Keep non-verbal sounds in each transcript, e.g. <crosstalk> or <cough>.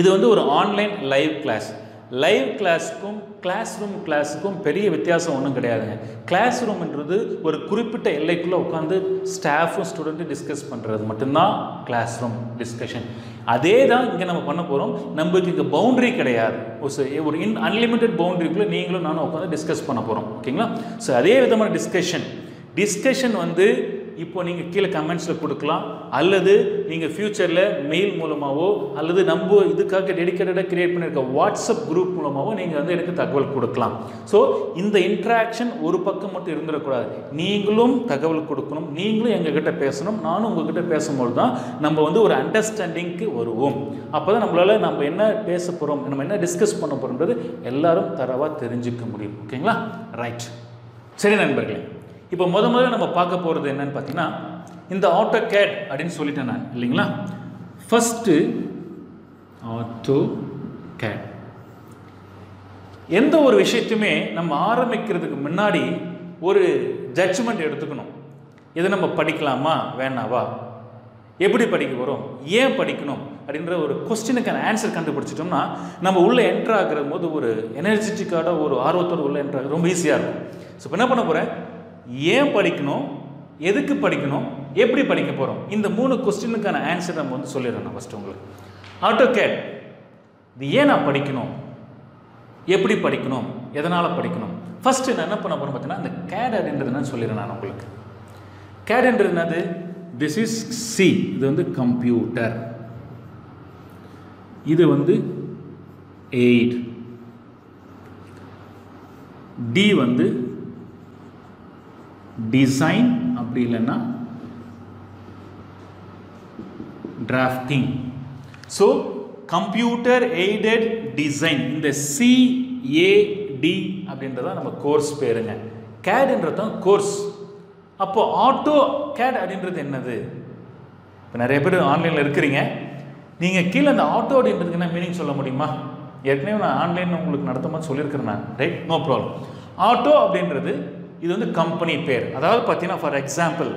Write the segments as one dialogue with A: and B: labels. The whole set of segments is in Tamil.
A: இது வந்து ஒரு ஆன்லைன் லைவ் கிளாஸ் லைவ் கிளாஸுக்கும் கிளாஸ் ரூம் கிளாஸுக்கும் பெரிய வித்தியாசம் ஒன்றும் கிடையாதுங்க. கிளாஸ் ரூம்ன்றது ஒரு குறிப்பிட்ட எல்லைக்குள்ளே உட்காந்து ஸ்டாஃபும் ஸ்டூடெண்ட்டும் டிஸ்கஸ் பண்ணுறது மட்டும்தான் கிளாஸ் ரூம் டிஸ்கஷன் அதே தான் இங்கே நம்ம பண்ண போகிறோம் நம்மளுக்கு இங்கே பவுண்டரி கிடையாது. ஒரு ஒரு இன் அன்லிமிட்டெட் பவுண்டரிக்குள்ளே நீங்களும் நானும் உட்காந்து டிஸ்கஸ் பண்ண போகிறோம் ஓகேங்களா? ஸோ அதே விதமான டிஸ்கஷன் டிஸ்கஷன் வந்து இப்போ நீங்கள் கீழே கமெண்ட்ஸில் கொடுக்கலாம். அல்லது நீங்கள் ஃப்யூச்சரில் மெயில் மூலமாகவோ அல்லது நம்ம இதுக்காக டெடிக்கேட்டடாக கிரியேட் பண்ணியிருக்க வாட்ஸ்அப் குரூப் மூலமாகவோ நீங்கள் வந்து எனக்கு தகவல் கொடுக்கலாம். ஸோ இந்த இன்ட்ராக்ஷன் ஒரு பக்கம் மட்டும் இருந்துடக்கூடாது. நீங்களும் தகவல் கொடுக்கணும். நீங்களும் எங்ககிட்ட பேசணும். நானும் உங்ககிட்ட பேசும்போது தான் நம்ம வந்து ஒரு அண்டர்ஸ்டாண்டிங்க்கு வருவோம். அப்போ தான் நம்மளால் நம்ம என்ன பேச போகிறோம் நம்ம என்ன டிஸ்கஸ் பண்ண போகிறோன்றது எல்லாரும் தரவாக தெரிஞ்சுக்க முடியும். ஓகேங்களா ரைட் சரி நண்பர்களே. இப்போ முத முதல்ல நம்ம பார்க்க போகிறது என்னன்னு பார்த்தீங்கன்னா இந்த ஆட்டோ கேட் அப்படின்னு சொல்லிட்டேன் நான் இல்லைங்களா? ஃபஸ்ட்டு ஆட்டோ கேட் எந்த ஒரு விஷயத்தையுமே நம்ம ஆரம்பிக்கிறதுக்கு முன்னாடி ஒரு ஜட்ஜ்மெண்ட் எடுத்துக்கணும். இதை நம்ம படிக்கலாமா வேணாவா? எப்படி படிக்க போகிறோம் ஏன் படிக்கணும்? அப்படின்ற ஒரு கொஸ்டினுக்கான ஆன்சர் கண்டுபிடிச்சிட்டோம்னா நம்ம உள்ளே என்ட்ரு ஆகிற போது ஒரு எனர்ஜெட்டிக்கான ஒரு ஆர்வத்தோடு உள்ளே என்ட்ரு ரொம்ப ஈஸியாக இருக்கும். ஸோ இப்போ என்ன பண்ண போகிறேன் ஏன் படிக்கணும்? எதுக்கு படிக்கணும்? எப்படி படிக்க போகிறோம் இந்த மூணு கொஸ்டினுக்கான ஆன்சர் நம்ம வந்து சொல்லிடுறோம் நான் ஃபஸ்ட்டு உங்களுக்கு. ஆட்டோ கேட் இது ஏன் நான் படிக்கணும்? எப்படி படிக்கணும்? எதனால் படிக்கணும்? ஃபஸ்ட்டு நான் என்ன பண்ண போகிறேன் பார்த்தீங்கன்னா இந்த கேட் அப்படின்றது நான் சொல்லிடுறேன் நான் உங்களுக்கு. கேடுன்றது என்னது? திஸ் இஸ் சி இது வந்து கம்ப்யூட்டர் இது வந்து எயிட் டி வந்து டிசைன் அப்படி இல்லைன்னா drafting so computer aided design இந்த சிஏடி அப்படின்றத நம்ம கோர்ஸ் பேருங்க. கேடுன்றது தான் கோர்ஸ் அப்போ ஆட்டோ கேட் அப்படின்றது என்னது? இப்போ நிறைய பேர் ஆன்லைனில் இருக்கிறீங்க. நீங்கள் கீழே அந்த ஆட்டோ அப்படின்றதுக்கு என்ன மீனிங் சொல்ல முடியுமா? ஏற்கனவே நான் ஆன்லைன் உங்களுக்கு நடத்தமாக சொல்லியிருக்கிறேன் நான். ரைட் நோ ப்ராப்ளம் ஆட்டோ அப்படின்றது இது வந்து கம்பெனி பேர். அதாவது பார்த்தீங்கன்னா ஃபார் எக்ஸாம்பிள்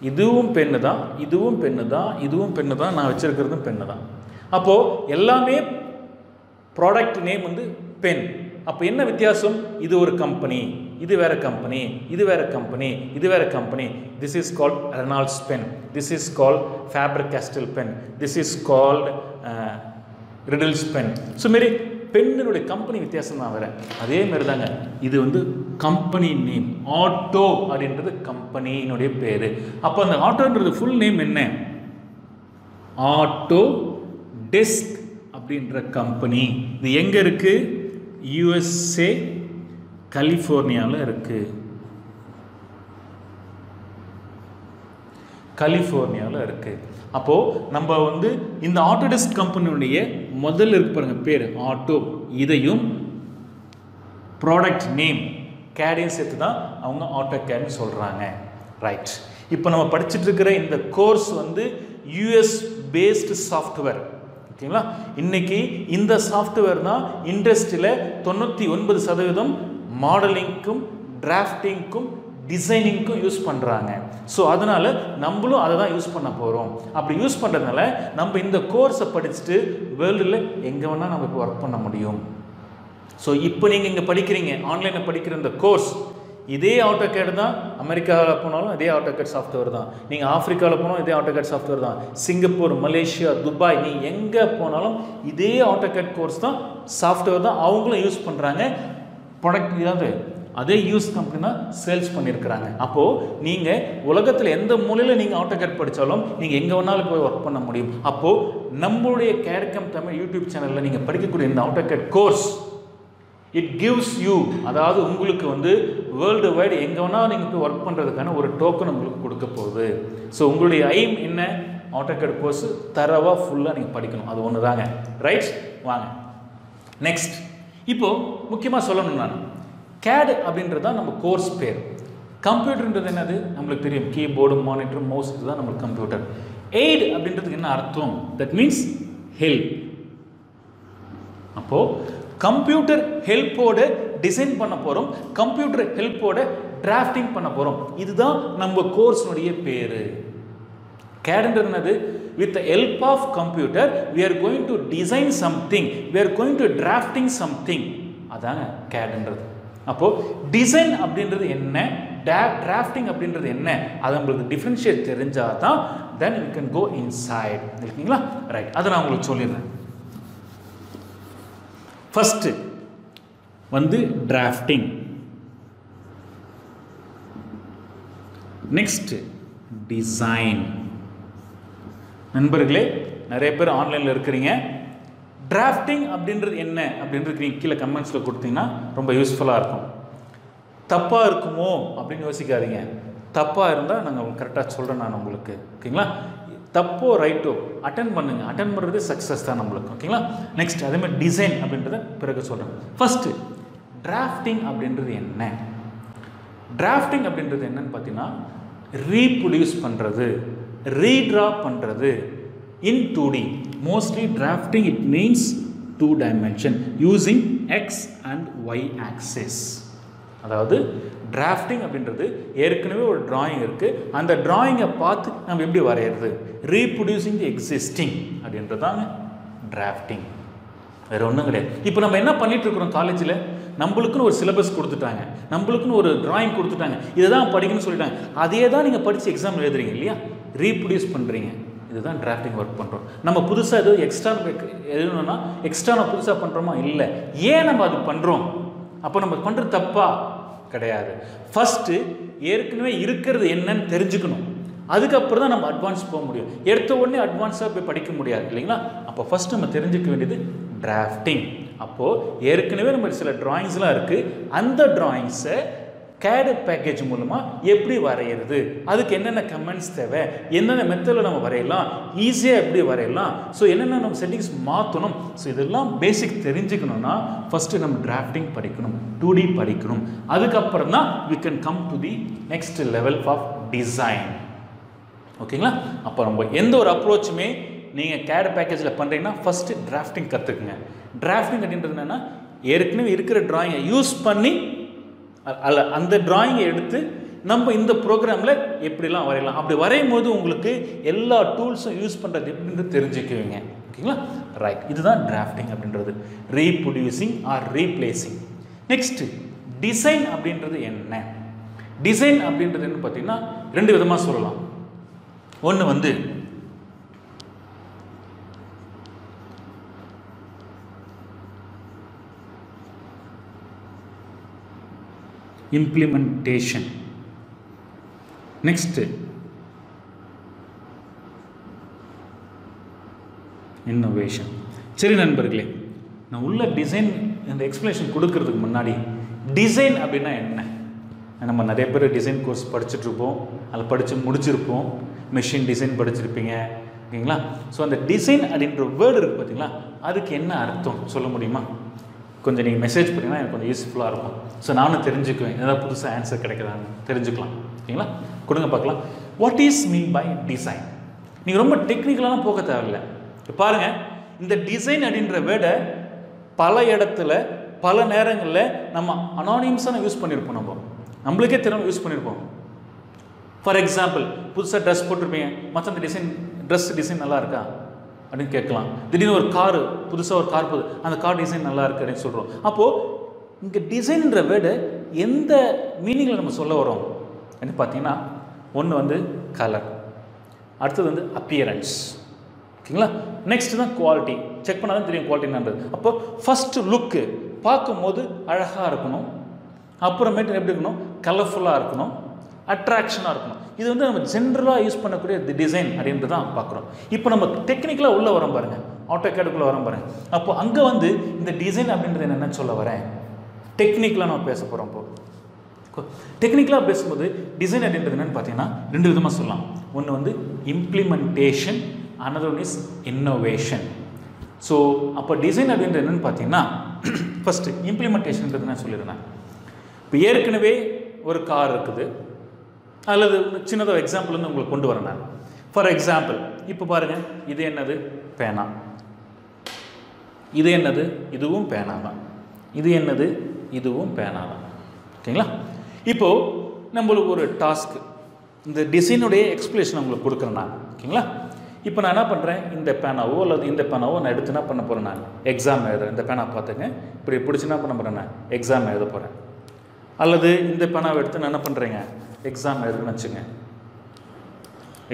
A: இதுவும் பெண்ணு தான் இதுவும் பெண்ணு தான் இதுவும் பெண்ணு தான் நான் வச்சுருக்கிறதும் பெண்ணு தான் அப்போது எல்லாமே ப்ராடக்ட் நேம் வந்து பென் அப்போ என்ன வித்தியாசம்? இது ஒரு கம்பெனி இது வேற கம்பெனி இது வேறு கம்பெனி இது வேறு company this is called Reynolds pen this is called Faber Castell pen this is called Riddles pen so மாரி பெண்ணினுடைய கம்பெனி வித்தியாசம் தான் வேறு. அதே மாதிரி தாங்க இது வந்து கம்பெனி நேம் ஆட்டோ அப்படின்றது கம்பெனியினுடைய பேர். அப்போ அந்த ஆட்டோன்றது ஃபுல் நேம் என்ன? ஆட்டோ டெஸ்க் அப்படின்ற கம்பெனி இது எங்கே இருக்குது யுஎஸ்ஏ கலிஃபோர்னியாவில் இருக்குது கலிஃபோர்னியாவில் இருக்குது அப்போது நம்ம வந்து இந்த ஆட்டோடெஸ்க் கம்பெனியுடைய முதல்ல இருக்கு பாருங்கள் பேர் ஆட்டோ இதையும் ப்ராடக்ட் நேம் கேடையும் சேர்த்து தான் அவங்க ஆட்டோ கேட்னு சொல்கிறாங்க ரைட் இப்போ நம்ம படிச்சுட்டு இருக்கிற இந்த கோர்ஸ் வந்து யூஎஸ் பேஸ்டு சாஃப்ட்வேர் ஓகேங்களா? இன்னைக்கு இந்த சாஃப்ட்வேர் தான் இண்டஸ்ட்ரியில் தொண்ணூற்றி ஒன்பது சதவீதம் மாடலிங்க்கும் டிராஃப்டிங்க்கும் டிசைனிங்க்கும் யூஸ் பண்ணுறாங்க ஸோ அதனால் நம்மளும் அதை தான் யூஸ் பண்ண போகிறோம் அப்படி யூஸ் பண்ணுறதுனால நம்ம இந்த கோர்ஸை படிச்சுட்டு வேர்ல்டில் எங்கே வேணால் நம்ம இப்போ ஒர்க் பண்ண முடியும். ஸோ இப்போ நீங்கள் இங்கே படிக்கிறீங்க ஆன்லைனில் படிக்கிற இந்த கோர்ஸ் இதே ஆட்டோகேட் தான் அமெரிக்காவில் போனாலும் இதே ஆட்டோகேட் சாஃப்ட்வேர் தான். நீங்கள் ஆஃப்ரிக்காவில் போனாலும் இதே ஆட்டோகேட் சாஃப்ட்வேர் தான். சிங்கப்பூர் மலேசியா துபாய் நீ எங்கே போனாலும் இதே ஆட்டோகேட் கோர்ஸ் தான் சாஃப்ட்வேர் தான் அவங்களும் யூஸ் பண்ணுறாங்க ப்ராடக்ட் ஏதாவது அதே யூஸ் கம்பெனி தான் சேல்ஸ் பண்ணியிருக்கிறாங்க அப்போது நீங்கள் உலகத்தில் எந்த மூலையில் நீங்கள் ஆட்டோகேட் படித்தாலும் நீங்கள் எங்கே வேணாலும் போய் ஒர்க் பண்ண முடியும். அப்போது நம்மளுடைய கேட்கம் தமிழ் யூடியூப் சேனலில் நீங்கள் படிக்கக்கூடிய இந்த AutoCAD course it gives you அதாவது உங்களுக்கு வந்து வேர்ல்டு வைடு எங்கே வேணால் நீங்கள் போய் ஒர்க் பண்ணுறதுக்கான ஒரு டோக்கன் உங்களுக்கு கொடுக்க போகுது. ஸோ உங்களுடைய ஐம் என்ன? ஆட்டோகேட் கோர்ஸ் தரவாக ஃபுல்லாக நீங்கள் படிக்கணும். அது ஒன்று தாங்க ரைட் வாங்க. நெக்ஸ்ட் இப்போது முக்கியமாக சொல்லணும் நான் கேடு அப்படின்றது தான் நம்ம கோர்ஸ் பேர். கம்ப்யூட்டர்ன்றது என்னது? நம்மளுக்கு தெரியும். கீபோர்டு மானிட்டர் மவுஸ் இதுதான் நம்மளுக்கு கம்ப்யூட்டர் எய்ட் அப்படின்றதுக்கு என்ன அர்த்தம்? தட் மீன்ஸ் ஹெல்ப் அப்போது கம்ப்யூட்டர் ஹெல்ப்போடு டிசைன் பண்ண போகிறோம் கம்ப்யூட்டர் ஹெல்ப்போட டிராஃப்டிங் பண்ண போகிறோம் இதுதான் நம்ம கோர்ஸ்னுடைய பேர். கேடுன்றது என்னது with the help of computer we are going to design something. Going are going something அதாங்க கேடுன்றது அப்போது டிசைன் அப்படின்றது என்ன? டிராஃப்டிங் அப்படின்றது என்ன? அது உங்களுக்கு டிஃப்ரென்ஷியேட் தெரிஞ்சால் தான் then you can go inside இருக்கீங்களா? ரைட் அதை நான் உங்களுக்கு சொல்லிடுறேன். ஃபஸ்ட்டு வந்து டிராஃப்டிங் நெக்ஸ்ட் டிசைன் நண்பர்களே நிறைய பேர் ஆன்லைனில் இருக்கிறீங்க. டிராஃப்டிங் அப்படின்றது என்ன அப்படின்றது நீங்கள் கீழே கமெண்ட்ஸில் கொடுத்தீங்கன்னா ரொம்ப யூஸ்ஃபுல்லாக இருக்கும். தப்பாக இருக்குமோ அப்படின்னு யோசிக்காதீங்க. தப்பாக இருந்தால் நாங்கள் கரெக்டாக சொல்கிறேன் நான் உங்களுக்கு. ஓகேங்களா? தப்போ ரைட்டோ அட்டன் பண்ணுங்க. அட்டன் பண்ணுறது சக்ஸஸ் தான் நம்மளுக்கு. ஓகேங்களா நெக்ஸ்ட் அதேமாதிரி டிசைன் அப்படின்றத பிறகு சொல்கிறேன் ஃபஸ்ட்டு டிராஃப்டிங் அப்படின்றது என்ன? டிராஃப்டிங் அப்படின்றது என்னன்னு பார்த்தீங்கன்னா ரீப்ரொடியூஸ் பண்ணுறது ரீட்ரா பண்ணுறது in two D mostly drafting it means two dimension using X and Y axis அதாவது டிராஃப்டிங் அப்படின்றது ஏற்கனவே ஒரு டிராயிங் இருக்குது அந்த டிராயிங்கை பார்த்து நம்ம எப்படி வரைகிறது ரீப்ரொடியூசிங் தி எக்ஸிஸ்டிங் அப்படின்றதாங்க டிராஃப்டிங் வேறு ஒன்றும் கிடையாது. இப்போ நம்ம என்ன பண்ணிகிட்டு இருக்கிறோம் காலேஜில் நம்மளுக்குன்னு ஒரு சிலபஸ் கொடுத்துட்டாங்க. நம்மளுக்குன்னு ஒரு டிராயிங் கொடுத்துட்டாங்க. இதை தான் படிக்கணும்னு சொல்லிட்டாங்க. அதே தான் நீங்கள் படித்து எக்ஸாம் எழுதுறீங்க இல்லையா? ரீப்ரொடியூஸ் பண்ணுறீங்க இதுதான் டிராஃப்டிங் ஒர்க் பண்ணுறோம் நம்ம புதுசாக எதுவும் எக்ஸ்ட்ரா எழுதணும்னா எக்ஸ்ட்ரா நம்ம புதுசாக பண்ணுறோமா இல்லை. ஏன் நம்ம அது பண்ணுறோம் அப்போ நம்ம பண்ணுறது தப்பா? கிடையாது. ஃபஸ்ட்டு ஏற்கனவே இருக்கிறது என்னன்னு தெரிஞ்சுக்கணும். அதுக்கப்புறம் தான் நம்ம அட்வான்ஸ் போக முடியும். எடுத்த உடனே அட்வான்ஸாக போய் படிக்க முடியாது இல்லைங்களா? அப்போ ஃபஸ்ட் நம்ம தெரிஞ்சுக்க வேண்டியது டிராஃப்டிங் அப்போது ஏற்கனவே நம்ம சில ட்ராயிங்ஸ்லாம் இருக்குது அந்த ட்ராயிங்ஸை கேடு பேக்கேஜ் மூலமாக எப்படி வரைகிறது அதுக்கு என்னென்ன கமெண்ட்ஸ் தேவை? என்னென்ன மெத்தடில் நம்ம வரையலாம்? ஈஸியாக எப்படி வரையலாம்? ஸோ என்னென்ன நம்ம செட்டிங்ஸ் மாற்றணும் ஸோ இதெல்லாம் பேசிக் தெரிஞ்சுக்கணும்னா ஃபஸ்ட்டு நம்ம டிராஃப்டிங் படிக்கணும் டூ டி படிக்கணும். அதுக்கப்புறம் தான் we can come to the next level of design ஓகேங்களா? அப்போ நம்ம எந்த ஒரு அப்ரோச்சுமே நீங்கள் கேட் பேக்கேஜில் பண்ணுறீங்கன்னா ஃபஸ்ட்டு டிராஃப்டிங் கற்றுக்குங்க டிராஃப்டிங் அப்படின்றது என்னென்னா ஏற்கனவே இருக்கிற ட்ராயிங்கை யூஸ் பண்ணி அல்ல அந்த டிராயிங்கை எடுத்து நம்ம இந்த ப்ரோக்ராமில் எப்படிலாம் வரையலாம்? அப்படி வரையும் போது உங்களுக்கு எல்லா டூல்ஸும் யூஸ் பண்ணுறது எப்படின்றது தெரிஞ்சுக்குவீங்க. ஓகேங்களா? ரைட் இதுதான் டிராஃப்டிங் அப்படின்றது. Reproducing or replacing next design அப்படின்றது என்ன? டிசைன் அப்படின்றது என்ன பார்த்தீங்கன்னா ரெண்டு விதமாக சொல்லலாம். ஒன்று வந்து implementation. Next. இன்னோவேஷன் சரி நண்பர்களே நான் உள்ள டிசைன் இந்த எக்ஸ்ப்ளனேஷன் கொடுக்கறதுக்கு முன்னாடி டிசைன் அப்படின்னா என்ன? நம்ம நிறைய பேர் டிசைன் கோர்ஸ் படிச்சுட்ருப்போம் அதில் படித்து முடிச்சிருப்போம். மெஷின் டிசைன் படிச்சிருப்பீங்க ஓகேங்களா? ஸோ அந்த டிசைன் அப்படின்ற வேர்டு இருக்குது பார்த்தீங்களா அதுக்கு என்ன அர்த்தம்? சொல்ல முடியுமா? கொஞ்சம் நீங்கள் மெசேஜ் பண்ணிங்கன்னா எனக்கு கொஞ்சம் யூஸ்ஃபுல்லாக இருக்கும். ஸோ நானும் தெரிஞ்சுக்குவேன். ஏதாவது புதுசாக ஆன்சர் கிடைக்குதான்னு. தெரிஞ்சுக்கலாம். ஓகேங்களா? கொடுங்க பார்க்கலாம். What is mean by design நீங்கள் ரொம்ப டெக்னிக்கலாலாம் போக தேவையில்லை. பாருங்கள் இந்த டிசைன் அப்படின்ற வேர்டை பல இடத்துல பல நேரங்களில் நம்ம அனானிம்ஸாக யூஸ் பண்ணியிருப்போம் நம்ம. நம்மளுக்கே திறமை யூஸ் பண்ணியிருப்போம் ஃபார் எக்ஸாம்பிள் புதுசாக ட்ரெஸ் போட்டிருப்பீங்க. மற்ற அந்த டிசைன் ட்ரெஸ் டிசைன் நல்லா இருக்கா? அப்படின்னு கேட்கலாம். திடீர்னு ஒரு காரு புதுசாக ஒரு கார் போது அந்த கார் டிசைன் நல்லா இருக்குது அப்படின்னு சொல்கிறோம் அப்போது இங்கே டிசைன்ன்ற வேர்டு எந்த மீனிங்கில் நம்ம சொல்ல வரோம் அப்படின்னு பார்த்தீங்கன்னா ஒன்று வந்து கலர் அடுத்தது வந்து அப்பியரன்ஸ் ஓகேங்களா? நெக்ஸ்ட் தான் குவாலிட்டி செக் பண்ணால் தான் தெரியும் குவாலிட்டி என்னன்றது. அப்போ ஃபஸ்ட்டு லுக்கு பார்க்கும்போது அழகாக இருக்கணும். அப்புறமேட்டு எப்படி இருக்கணும்? கலர்ஃபுல்லாக இருக்கணும். அட்ராக்ஷனாக இருக்கணும். இது வந்து நம்ம ஜென்ரலாக யூஸ் பண்ணக்கூடிய தி டிசைன் அப்படின்ட்டு தான் பார்க்குறோம். இப்போ நம்ம டெக்னிக்கலாக உள்ளே வரோம் பாருங்கள் ஆட்டோ கேடுக்குள்ளே வரோம் பாருங்கள் அப்போ அங்கே வந்து இந்த டிசைன் அப்படின்றது என்னென்னு சொல்ல வரேன். டெக்னிக்கலாக நம்ம பேச போகிறோம் இப்போ. டெக்னிக்கலாக பேசும்போது டிசைன் அப்படின்றது என்னென்னு பார்த்தீங்கன்னா ரெண்டு விதமாக சொல்லலாம். ஒன்று வந்து implementation another one is innovation so அப்போ டிசைன் அப்படின்றது என்னென்னு பார்த்தீங்கன்னா <clears throat> ஃபஸ்ட்டு இம்ப்ளிமெண்டேஷன்ன்றது நான் சொல்லியிருந்தேன் இப்போ ஏற்கனவே ஒரு கார் இருக்குது. அல்லது சின்னதாக எக்ஸாம்பிள் வந்து உங்களுக்கு கொண்டு வரேன் நான். ஃபார் எக்ஸாம்பிள் இப்போ பாருங்கள் இது என்னது? பேனா. இது என்னது? இதுவும் பேனா தான். இது என்னது? இதுவும் பேனா தான். ஓகேங்களா? இப்போது நம்மளுக்கு ஒரு டாஸ்க் இந்த டிசைனுடைய எக்ஸ்பிளேஷன் உங்களுக்கு கொடுக்குறேன் நான். ஓகேங்களா? இப்போ நான் என்ன பண்ணுறேன் இந்த பேனாவோ அல்லது இந்த பேனாவோ நான் எடுத்து என்ன பண்ண போகிறேன் நான்? எக்ஸாம் எழுதுறேன். இந்த பேனா பார்த்துங்க. இப்படி பிடிச்சி என்ன பண்ண போகிறேன் நான்? எக்ஸாம் எழுத போகிறேன் அல்லது இந்த பேனாவை எடுத்து நான் என்ன பண்ணுறேங்க எக்ஸாம் எழுதுன்னு வச்சுங்க.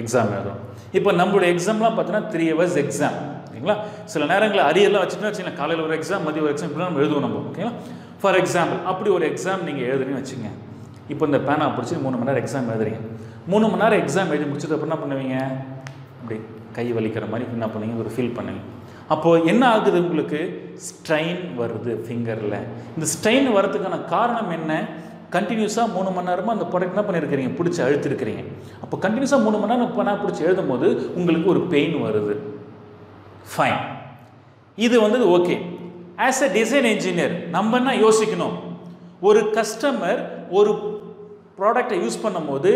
A: எக்ஸாம் எழுதுறோம் இப்போ நம்மளுடைய எக்ஸாம்லாம் பார்த்தீங்கன்னா த்ரீ ஹவர்ஸ் எக்ஸாம் ஓகேங்களா சில நேரங்களில் அரியெல்லாம் வச்சுட்டு வச்சுக்கலாம் காலையில் ஒரு எக்ஸாம் மதியம் ஒரு எக்ஸாம் இப்படி நம்ம எழுதுவோம் நம்ம. ஓகேங்களா? ஃபார் எக்ஸாம்பிள் அப்படி ஒரு எக்ஸாம் நீங்கள் எழுதுறீங்கன்னு வச்சுங்க. இப்போ இந்த பேனா பிடிச்சி மூணு மணி நேரம் எக்ஸாம் எழுதுறீங்க. மூணு மணி நேரம் எக்ஸாம் எழுதி முடிச்சது அப்புறம் என்ன பண்ணுவீங்க? அப்படி கை வலிக்கிற மாதிரி என்ன பண்ணுவீங்க? ஒரு ஃபீல் பண்ணுவீங்க. அப்போது என்ன ஆகுது உங்களுக்கு? ஸ்ட்ரெயின் வருது ஃபிங்கரில் இந்த ஸ்ட்ரெயின் வரதுக்கான காரணம் என்ன? கண்டினியூஸாக மூணு மணி நேரமாக அந்த ப்ராடக்ட் என்ன பண்ணியிருக்கிறீங்க பிடிச்சி அழுத்திருக்கிறீங்க. அப்போ கண்டினியூஸாக மூணு மணி நேரம் பண்ணால் பிடிச்சி எழுதும் போது உங்களுக்கு ஒரு பெயின் வருது. ஃபைன் இது வந்து okay as a design engineer நம்ம என்ன யோசிக்கணும்? ஒரு கஸ்டமர் ஒரு ப்ராடக்டை யூஸ் பண்ணும்போது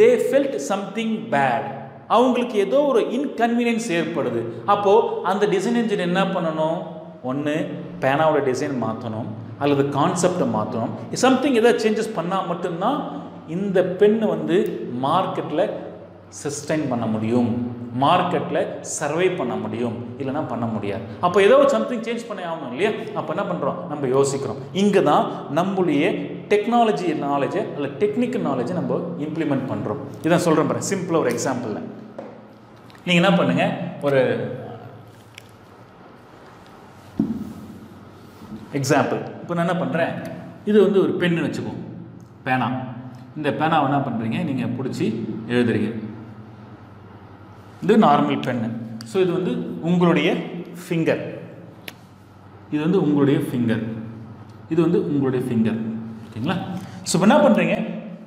A: தே ஃபெல்ட் சம்திங் பேட் அவங்களுக்கு ஏதோ ஒரு இன்கன்வீனியன்ஸ் ஏற்படுது. அப்போது அந்த டிசைன் இன்ஜினியர் என்ன பண்ணணும்? ஒன்று பேனாவோட டிசைன் மாற்றணும் அல்லது கான்செப்டை மாற்றணும் சம்திங் ஏதாவது சேஞ்சஸ் பண்ணால் மட்டும்தான் இந்த பெண்ணை வந்து மார்க்கெட்டில் சஸ்டைன் பண்ண முடியும். மார்க்கெட்டில் சர்வை பண்ண முடியும். இல்லைனா பண்ண முடியாது. அப்போ ஏதோ சம்திங் சேஞ்ச் பண்ண ஆகணும் இல்லையா? அப்போ என்ன பண்ணுறோம் நம்ம யோசிக்கிறோம். இங்கே தான் நம்மளுடைய டெக்னாலஜி நாலேஜை அல்ல டெக்னிக்கல் நாலேஜை நம்ம இம்ப்ளிமெண்ட் பண்ணுறோம் இதான் சொல்கிறேன் பாருங்கள் சிம்பிளாக ஒரு எக்ஸாம்பிளில் நீங்கள் என்ன பண்ணுங்கள் ஒரு எக்ஸாம்பிள் இப்போ நான் என்ன பண்ணுறேன் இது வந்து ஒரு பென்னு வச்சுக்குவோம் பேனா. இந்த பேனாவை என்ன பண்ணுறீங்க நீங்கள் பிடிச்சி எழுதுறீங்க. இது நார்மல் பென்னு ஸோ இது வந்து உங்களுடைய ஃபிங்கர் இது வந்து உங்களுடைய ஃபிங்கர் இது வந்து உங்களுடைய ஃபிங்கர் ஓகேங்களா? ஸோ இப்போ என்ன பண்ணுறீங்க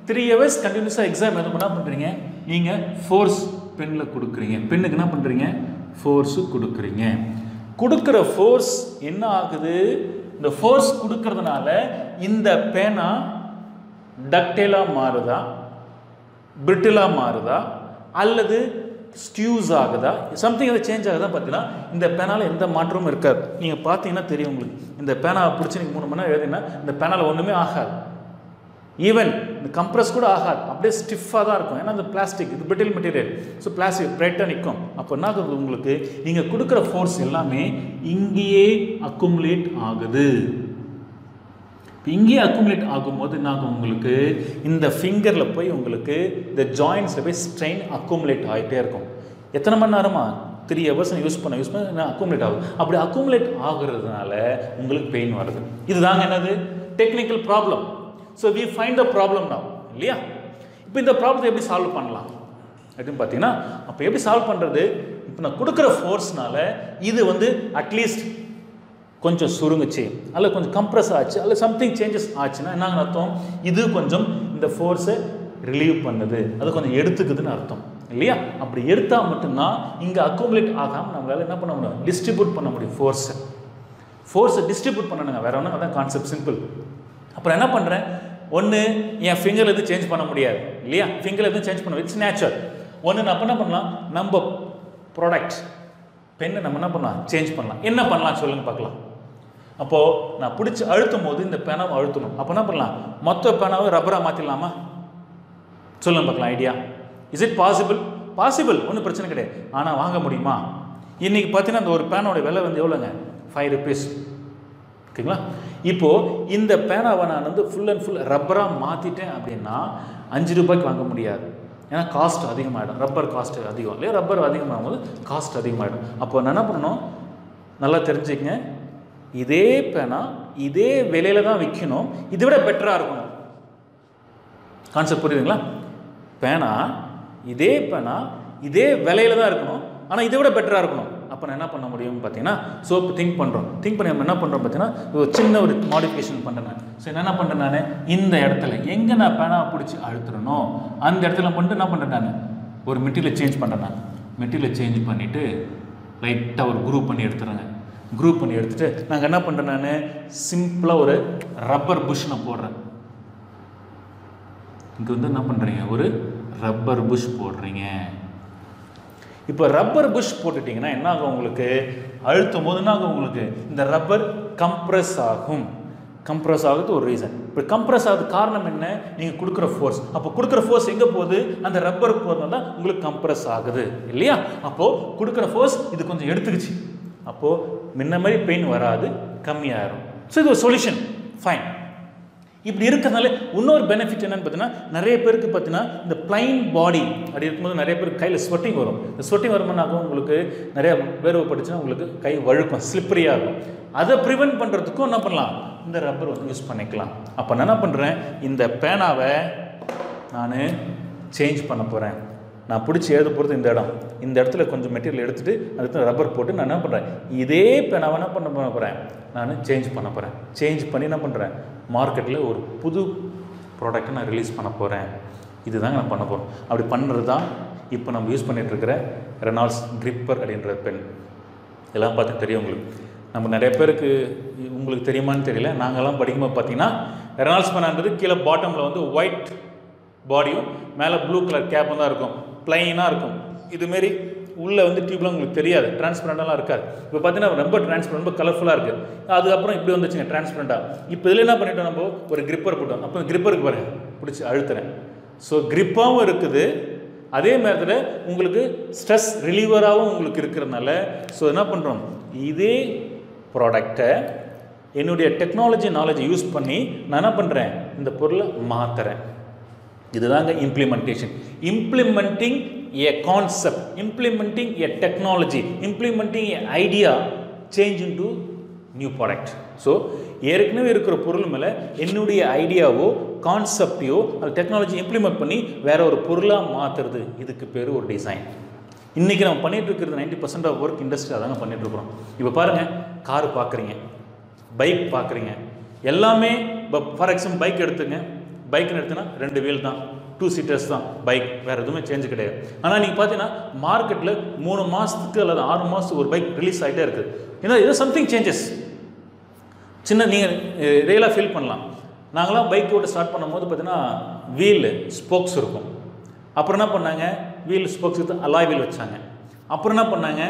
A: த்ரீ ஹவர்ஸ் கண்டினியூஸாக எக்ஸாம் எதுவும் என்ன பண்ணுறீங்க நீங்கள் ஃபோர்ஸ் பெண்ணில் கொடுக்குறீங்க. பெண்ணுக்கு என்ன பண்ணுறீங்க ஃபோர்ஸு கொடுக்குறீங்க. கொடுக்குற ஃபோர்ஸ் என்ன ஆகுது? இந்த ஃபோர்ஸ் கொடுக்கறதுனால இந்த பேனா டக்டேலாக மாறுதா? பிரிட்டிலாக மாறுதா? அல்லது ஸ்டியூஸ் ஆகுதா? சம்திங் அதை சேஞ்ச் ஆகுதா பார்த்தீங்கன்னா இந்த பேனால் எந்த மாற்றமும் இருக்காது. நீங்கள் பார்த்தீங்கன்னா தெரியும் உங்களுக்கு. இந்த பேனாவை பிடிச்சி நீங்கள் மூணு மணி நேரம் எழுதினா இந்த பேனால் ஒன்றுமே ஆகாது. ஈவன் இந்த கம்ப்ரஸ் கூட ஆகாது. அப்படியே ஸ்டிஃபாக தான் இருக்கும். ஏன்னா இந்த பிளாஸ்டிக் இது பிரிட்டில் மெட்டீரியல் ஸோ பிளாஸ்டிக் பிரைட்டாக நிற்கும் அப்போ என்ன ஆகுது உங்களுக்கு? நீங்கள் கொடுக்குற ஃபோர்ஸ் எல்லாமே இங்கேயே அக்குமுலேட் ஆகுது. இப்போ இங்கேயே அக்குமுலேட் ஆகும்போது என்ன ஆகும் உங்களுக்கு? இந்த ஃபிங்கரில் போய் உங்களுக்கு இந்த ஜாயின்ஸில் போய் ஸ்ட்ரெயின் அக்குமுலேட் ஆகிட்டே இருக்கும். எத்தனை மணி நேரமா? த்ரீ ஹவர்ஸ் யூஸ் பண்ண யூஸ் பண்ண அக்குமுலேட் ஆகும் அப்படி அக்குமுலேட் ஆகுறதுனால உங்களுக்கு பெயின் வருது. இதுதாங்க என்னது? Technical problem so we find the problem நான் இல்லையா? இப்போ இந்த ப்ராப்ளத்தை எப்படி சால்வ் பண்ணலாம்? அப்படின்னு பார்த்தீங்கன்னா அப்போ எப்படி சால்வ் பண்ணுறது இப்போ நான் கொடுக்குற ஃபோர்ஸ்னால இது வந்து அட்லீஸ்ட் கொஞ்சம் சுருங்குச்சு அல்ல கொஞ்சம் கம்ப்ரஸ் ஆச்சு அல்ல சம்திங் சேஞ்சஸ் ஆச்சுன்னா என்ன அர்த்தம்? இது கொஞ்சம் இந்த ஃபோர்ஸை ரிலீவ் பண்ணுது. அது கொஞ்சம் எடுத்துக்குதுன்னு அர்த்தம் இல்லையா? அப்படி எடுத்தால் மட்டும்தான் இங்கே அக்கோமலேட் ஆகாமல் நம்மளால் என்ன பண்ண முடியும்? டிஸ்ட்ரிபியூட் பண்ண முடியும் ஃபோர்ஸை ஃபோர்ஸை டிஸ்ட்ரிபியூட் பண்ணணுங்க. வேற ஒன்றும் அதான் கான்செப்ட் சிம்பிள் அப்புறம் என்ன பண்ணுறேன் ஒன்று என் ஃபிங்கர் எதுவும் சேஞ்ச் பண்ண முடியாது. இல்லையா? ஃபிங்கர் எதுவும் சேஞ்ச் பண்ண இட்ஸ் நேச்சுரல் ஒன்று நான் என்ன பண்ணலாம்? நம்ம ப்ராடக்ட் பெண்ணை நம்ம என்ன பண்ணலாம்? சேஞ்ச் பண்ணலாம். என்ன பண்ணலாம்? சொல்லுங்க பார்க்கலாம். அப்போது நான் பிடிச்சி அழுத்தும் போது இந்த பேனாவை அழுத்தணும். அப்போ என்ன பண்ணலாம்? மொத்த பேனாவை ரப்பராக மாற்றிடலாமா சொல்லுங்க பார்க்கலாம் idea is it possible possible ஒன்றும் பிரச்சனை கிடையாது. ஆனால் வாங்க முடியுமா? இன்றைக்கி பார்த்தீங்கன்னா அந்த ஒரு பேனோட விலை வந்து எவ்வளோங்க? ஃபைவ் ருபீஸ் ஓகேங்களா? இப்போது இந்த பேனாவை நான் வந்து ஃபுல் அண்ட் ஃபுல் ரப்பராக மாற்றிட்டேன் அப்படின்னா அஞ்சு ரூபாய்க்கு வாங்க முடியாது. ஏன்னா காஸ்ட் அதிகமாகிடும் ரப்பர் காஸ்ட் அதிகம். இல்லையா? ரப்பர் அதிகமாகும் போது காஸ்ட் அதிகமாகிடும் அப்போ நான் என்ன பண்ணணும்? நல்லா தெரிஞ்சுக்கங்க. இதே பேனா இதே விலையில தான் விற்கணும் இதை விட பெட்டராக இருக்கணும். கான்செப்ட் புரியுதுங்களா? பேனா இதே பேனா இதே விலையில தான் இருக்கணும். ஆனால் இதை விட பெட்டராக இருக்கணும். அப்போ நான் என்ன பண்ண முடியும்னு பார்த்தீங்கன்னா ஸோ திங்க் பண்ணுறோம் திங்க் பண்ணி நம்ம என்ன பண்ணுறோம் பார்த்தீங்கன்னா ஒரு சின்ன ஒரு மாடிஃபிகேஷன் பண்ணுறேன் நான். ஸோ என்ன பண்ணுறேன் நான்? இந்த இடத்துல எங்கே நான் பேனா பிடிச்சி அழுத்துறனோ அந்த இடத்துல மட்டும் என்ன பண்ணுறேன் நான்? ஒரு மெட்டீரியலை சேஞ்ச் பண்ணுறேன் நான். மெட்டீரியலை சேஞ்ச் பண்ணிவிட்டு லைட்டாக ஒரு குரூப் பண்ணி எடுத்துறேங்க குரூப் பண்ணி எடுத்துகிட்டு நாங்கள் என்ன பண்ணுறேன் நான்? சிம்பிளாக ஒரு ரப்பர் புஷ் நான் போடுறேன். இங்கே வந்து என்ன பண்ணுறீங்க ஒரு ரப்பர் புஷ் போடுறீங்க. இப்போ ரப்பர் புஷ் போட்டுட்டிங்கன்னா என்ன ஆகும் உங்களுக்கு? அழுத்தும் போது என்ன ஆகும் உங்களுக்கு? இந்த ரப்பர் கம்ப்ரஸ் ஆகும். கம்ப்ரஸ் ஆகுது ஒரு ரீசன் இப்போ கம்ப்ரஸ் ஆகுது காரணம் என்ன? நீங்கள் கொடுக்குற ஃபோர்ஸ் அப்போ கொடுக்குற ஃபோர்ஸ் எங்கே போகுது? அந்த ரப்பருக்கு போகிறதுனால தான் உங்களுக்கு கம்ப்ரஸ் ஆகுது. இல்லையா? அப்போது கொடுக்குற ஃபோர்ஸ் இது கொஞ்சம் எடுத்துக்கிச்சு. அப்போது முன்ன மாதிரி பெயின் வராது கம்மியாயிரும். ஸோ இது ஒரு சொல்யூஷன் ஃபைன் இப்படி இருக்கிறதுனால இன்னொரு பெனிஃபிட் என்னன்னு பார்த்தீங்கன்னா நிறைய பேருக்கு பார்த்தீங்கன்னா இந்த பிளைன் பாடி அப்படி இருக்கும்போது நிறைய பேருக்கு கையில் ஸ்வெட்டிங் வரும். இந்த ஸ்வெட்டிங் வருமானாக்கும் உங்களுக்கு நிறைய வேர்வை படிச்சுன்னா உங்களுக்கு கை வழுக்கும் ஸ்லிப்பரியாக இருக்கும். அதை ப்ரிவென்ட் பண்ணுறதுக்கும் என்ன பண்ணலாம்? இந்த ரப்பர் வந்து யூஸ் பண்ணிக்கலாம். அப்போ நான் என்ன பண்ணுறேன் இந்த பேனாவை நான் சேஞ்ச் பண்ண போகிறேன் நான் பிடிச்சி எழுத போகிறது இந்த இடம். இந்த இடத்துல கொஞ்சம் மெட்டீரியல் எடுத்துகிட்டு அதுக்கு ரப்பர் போட்டு நான் என்ன பண்ணுறேன்? இதே நான் என்ன பண்ண பண்ண போகிறேன் நான் சேஞ்ச் பண்ண போகிறேன் சேஞ்ச் பண்ணி என்ன பண்ணுறேன்? மார்க்கெட்டில் ஒரு புது ப்ராடக்ட்டை நான் ரிலீஸ் பண்ண போகிறேன் இதுதாங்க நான் பண்ண போகிறோம் அப்படி பண்ணுறது தான் இப்போ நம்ம யூஸ் பண்ணிகிட்ருக்கிற ரெனால்ஸ் ரெனால்ட்ஸ் கிரிப்பர் அப்படின்ற பென் இதெல்லாம் பார்த்து தெரியும் உங்களுக்கு. நம்ம நிறைய பேருக்கு உங்களுக்கு தெரியுமான்னு தெரியல. நாங்கள்லாம் படிக்கும்போது பார்த்தீங்கன்னா ரெனால்ஸ் பெனான்றது கீழே பாட்டமில் வந்து ஒயிட் பாடியும் மேலே ப்ளூ கலர் கேப்பும் தான் இருக்கும். ப்ளைனாக இருக்கும். இதுமாரி உள்ளே வந்து டியூப்லாம் உங்களுக்கு தெரியாது. டிரான்ஸ்பரண்டாலாம் இருக்காது. இப்போ பார்த்தீங்கன்னா ரொம்ப டிரான்ஸ்பரண்ட் ரொம்ப கலர்ஃபுல்லாக இருக்குது அதுக்கப்புறம் இப்படி வந்துச்சுங்க டிரான்ஸ்பரண்டாக இப்போ இதில் என்ன பண்ணிட்டோம் நம்ம? ஒரு கிரிப்பர் போட்டோம். அப்போ கிரிப்பருக்கு பாருங்க பிடிச்சி அழுத்துறேன். ஸோ கிரிப்பாகவும் இருக்குது. அதே நேரத்தில் உங்களுக்கு ஸ்ட்ரெஸ் ரிலீவராகவும் உங்களுக்கு இருக்கிறதுனால ஸோ என்ன பண்ணுறோம் இதே ப்ராடக்டை என்னுடைய டெக்னாலஜி நாலேஜை யூஸ் பண்ணி நான் என்ன பண்ணுறேன் இந்த பொருளை மாற்றுறேன் இதுதாங்க implementation implementing a concept implementing a technology implementing a idea change into new product so ஏற்கனவே இருக்கிற பொருள் மேலே என்னுடைய ஐடியாவோ கான்செப்டையோ அந்த டெக்னாலஜி இம்ப்ளிமெண்ட் பண்ணி வேற ஒரு பொருளாக மாற்றுறது இதுக்கு பேர் ஒரு டிசைன் இன்றைக்கி நம்ம பண்ணிகிட்டு இருக்கிறது நைன்டி பர்சன்ட் ஆஃப் ஒர்க் இண்டஸ்ட்ரியாக தாங்க பண்ணிட்டு இருக்கிறோம். இப்போ பாருங்கள் கார் பார்க்குறீங்க பைக் பார்க்குறீங்க எல்லாமே இப்போ ஃபார் எக்ஸாம்பிள் பைக் எடுத்துங்க. பைக்னு எடுத்தோன்னா ரெண்டு வீல் தான் டூ சீட்டர்ஸ் தான் பைக் வேறு எதுவுமே சேஞ்ச் கிடையாது. ஆனால் நீங்கள் பார்த்தீங்கன்னா மார்க்கெட்டில் மூணு மாதத்துக்கு அல்லது ஆறு மாதத்துக்கு ஒரு பைக் ரிலீஸ் ஆகிட்டே இருக்குது ஏன்னா ஏதோ சம்திங் சேஞ்சஸ் சின்ன நீங்கள் ரியலாக ஃபீல் பண்ணலாம். நாங்களாம் பைக் ஓட்ட ஸ்டார்ட் பண்ணும்போது பார்த்தீங்கன்னா வீல் ஸ்போக்ஸ் இருக்கும். அப்புறம் என்ன பண்ணாங்க? வீல் ஸ்போக்ஸ் அலாய் வீல் வச்சாங்க. அப்புறம் என்ன பண்ணாங்க?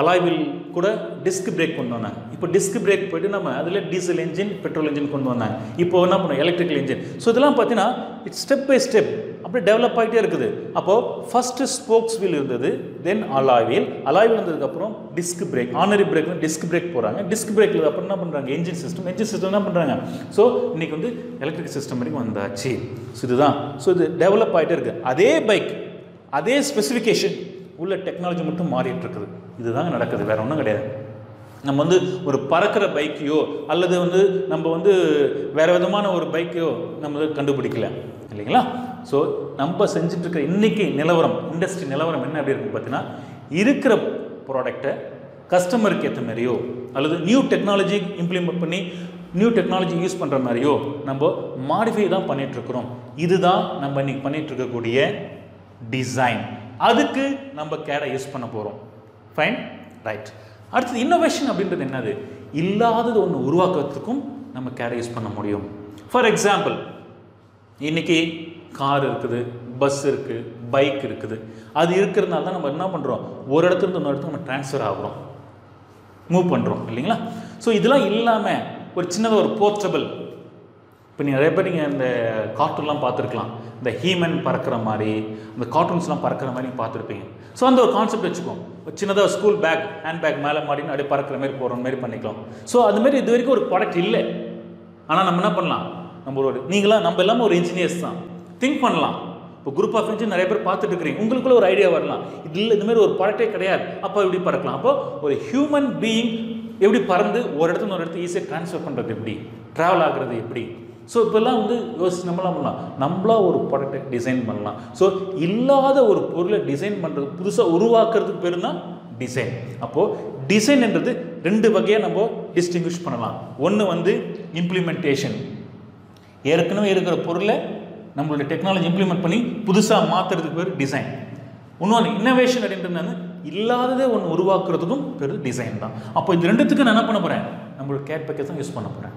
A: அலாய்வில் கூட டிஸ்க் பிரேக் கொண்டு வந்தாங்க. இப்போ டிஸ்க் பிரேக் போய்ட்டு நம்ம அதில் டீசல் இன்ஜின் பெட்ரோல் இன்ஜின் கொண்டு வந்தாங்க. இப்போ என்ன பண்ணோம்? எலக்ட்ரிக்கல் இன்ஜின் ஸோ இதெல்லாம் பார்த்தீங்கன்னா இட்ஸ் ஸ்டெப் பை ஸ்டெப் அப்படியே டெவலப் ஆகிட்டே இருக்குது. அப்போது ஃபஸ்ட்டு ஸ்போக்ஸ் வீல் இருந்தது then alloy wheel. Alloy wheel வந்ததுக்கப்புறம் டிஸ்க் பிரேக் ஆனரி பிரேக் டிஸ்க் பிரேக் போகிறாங்க டிஸ்க் பிரேக்கில் அப்புறம் என்ன பண்ணுறாங்க என்ஜின் சிஸ்டம் என்ஜின் சிஸ்டம் என்ன பண்ணுறாங்க ஸோ இன்றைக்கி வந்து எலக்ட்ரிக் சிஸ்டம் வரைக்கும் வந்தாச்சு. ஸோ இதுதான். ஸோ இது டெவலப் ஆகிட்டே இருக்குது அதே பைக் அதே ஸ்பெசிஃபிகேஷன் உள்ள டெக்னாலஜி மட்டும் மாறிட்டு இருக்குது. இதுதாங்க நடக்குது வேறு ஒன்றும் கிடையாது. நம்ம வந்து ஒரு பறக்கிற பைக்கையோ அல்லது வந்து நம்ம வந்து வேறு விதமான ஒரு பைக்கையோ நம்ம கண்டுபிடிக்கல இல்லைங்களா? ஸோ நம்ம செஞ்சிட்ருக்கிற இன்றைக்கி இன்னைக்கு நிலவரம் இண்டஸ்ட்ரி நிலவரம் என்ன அப்படி இருக்கு பார்த்தீங்கன்னா இருக்கிற ப்ராடக்டை கஸ்டமருக்கு ஏற்ற மாதிரியோ அல்லது நியூ டெக்னாலஜி இம்ப்ளிமெண்ட் பண்ணி நியூ டெக்னாலஜி யூஸ் பண்ணுற மாதிரியோ நம்ம மாடிஃபை தான் பண்ணிகிட்ருக்குறோம் இதுதான் நம்ம இன்றைக்கி பண்ணிகிட்ருக்கக்கூடிய டிசைன் அதுக்கு நம்ம கேடை யூஸ் பண்ண போகிறோம் ஃபைன் ரைட் அடுத்தது இன்னோவேஷன் அப்படின்றது என்னது? இல்லாதது ஒன்று உருவாக்குறதுக்கும் நம்ம கேரை யூஸ் பண்ண முடியும். ஃபார் எக்ஸாம்பிள் இன்றைக்கி கார் இருக்குது பஸ் இருக்குது பைக் இருக்குது. அது இருக்கிறதுனால தான் நம்ம என்ன பண்ணுறோம் ஒரு இடத்துலேருந்து இன்னொரு இடத்துக்கு நம்ம ட்ரான்ஸ்ஃபர் ஆகிறோம். மூவ் பண்ணுறோம் இல்லைங்களா? ஸோ இதெல்லாம் இல்லாமல் ஒரு சின்னதாக ஒரு போர்ட்டபிள் இப்போ நீங்கள் நிறைய பேர் நீங்கள் இந்த கார்ட்டூன்லாம் பார்த்துருக்கலாம். இந்த ஹீமன் பறக்கிற மாதிரி இந்த கார்ட்டூன்ஸ்லாம் பறக்கிற மாதிரி நீங்கள் பார்த்துருப்பீங்க. ஸோ அந்த ஒரு கான்செப்ட் வச்சுக்கோம் ஒரு சின்னதாக ஸ்கூல் பேக் ஹேண்ட் பேக் மேலே மாடின்னு அப்படியே பறக்கிற மாதிரி போகிற மாதிரி பண்ணிக்கலாம். ஸோ அதுமாரி இது வரைக்கும் ஒரு ப்ராடக்ட் இல்லை. ஆனால் நம்ம என்ன பண்ணலாம்? நம்ம ஒரு நீங்களாம் நம்ம எல்லாமே ஒரு இன்ஜினியர்ஸ் தான். திங்க் பண்ணலாம். இப்போ குரூப் ஆஃப் இன்ஜின் நிறைய பேர் பார்த்துட்டு இருக்கிறீங்க. உங்களுக்குள்ள ஒரு ஐடியா வரலாம். இது இல்லை இந்த மாதிரி ஒரு ப்ராடக்டே கிடையாது. அப்போ எப்படி பறக்கலாம்? அப்போ ஒரு ஹியூமன் பீயிங் எப்படி பறந்து ஒரு இடத்துல ஒரு இடத்துல ஈஸியாக ட்ரான்ஸ்ஃபர் பண்ணுறது எப்படி? ட்ராவல் ஆகுறது எப்படி? ஸோ இப்போல்லாம் வந்து யோசிச்சு நம்மளாம் பண்ணலாம். நம்மளா ஒரு ப்ராடக்டை டிசைன் பண்ணலாம். ஸோ இல்லாத ஒரு பொருளை டிசைன் பண்ணுறது புதுசாக உருவாக்குறதுக்கு பேர் தான் டிசைன் அப்போது டிசைன்ன்றது ரெண்டு வகையாக நம்ம டிஸ்டிங்விஷ் பண்ணலாம். ஒன்று வந்து இம்ப்ளிமெண்டேஷன் ஏற்கனவே இருக்கிற பொருளை நம்மளுடைய டெக்னாலஜி இம்ப்ளிமெண்ட் பண்ணி புதுசாக மாற்றுறதுக்கு பேர் டிசைன் இன்னொன்று இன்னோவேஷன் அப்படின்றது இல்லாததே ஒன்று உருவாக்குறதுக்கும் பேர் டிசைன் தான். அப்போ இந்த ரெண்டுத்துக்கு நான் என்ன பண்ண போகிறேன் நம்மளோட கேட் பேக்கேஜ் தான் யூஸ் பண்ண போகிறேன்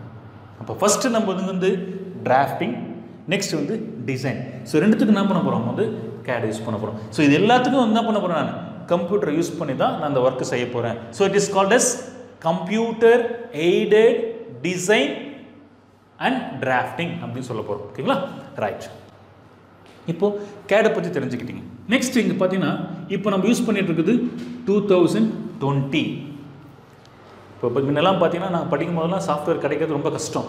A: அப்போ ஃபஸ்ட்டு நம்ம வந்து டிராஃப்டிங் நெக்ஸ்ட் வந்து டிசைன் ஸோ ரெண்டுத்துக்கு என்ன பண்ண போகிறோம் வந்து கேட் யூஸ் பண்ண போகிறோம் ஸோ இது எல்லாத்துக்கும் வந்து என்ன பண்ண போகிறேன் நான்? கம்ப்யூட்டர் யூஸ் பண்ணி தான் நான் அந்த ஒர்க்கு செய்ய போகிறேன் so it is called as computer aided design and drafting அப்படின்னு சொல்ல போகிறோம் ஓகேங்களா ரைட் இப்போது கேடை பற்றி தெரிஞ்சுக்கிட்டீங்க. நெக்ஸ்ட் இங்கே பார்த்தீங்கன்னா இப்போ நம்ம யூஸ் பண்ணிகிட்டு இருக்குது டூ தௌசண்ட் டுவெண்ட்டி இப்போ இப்போ முன்னெல்லாம் பார்த்தீங்கன்னா நாங்கள் படிக்கும் போதெல்லாம் சாஃப்ட்வேர் கிடைக்கிறது ரொம்ப கஷ்டம்.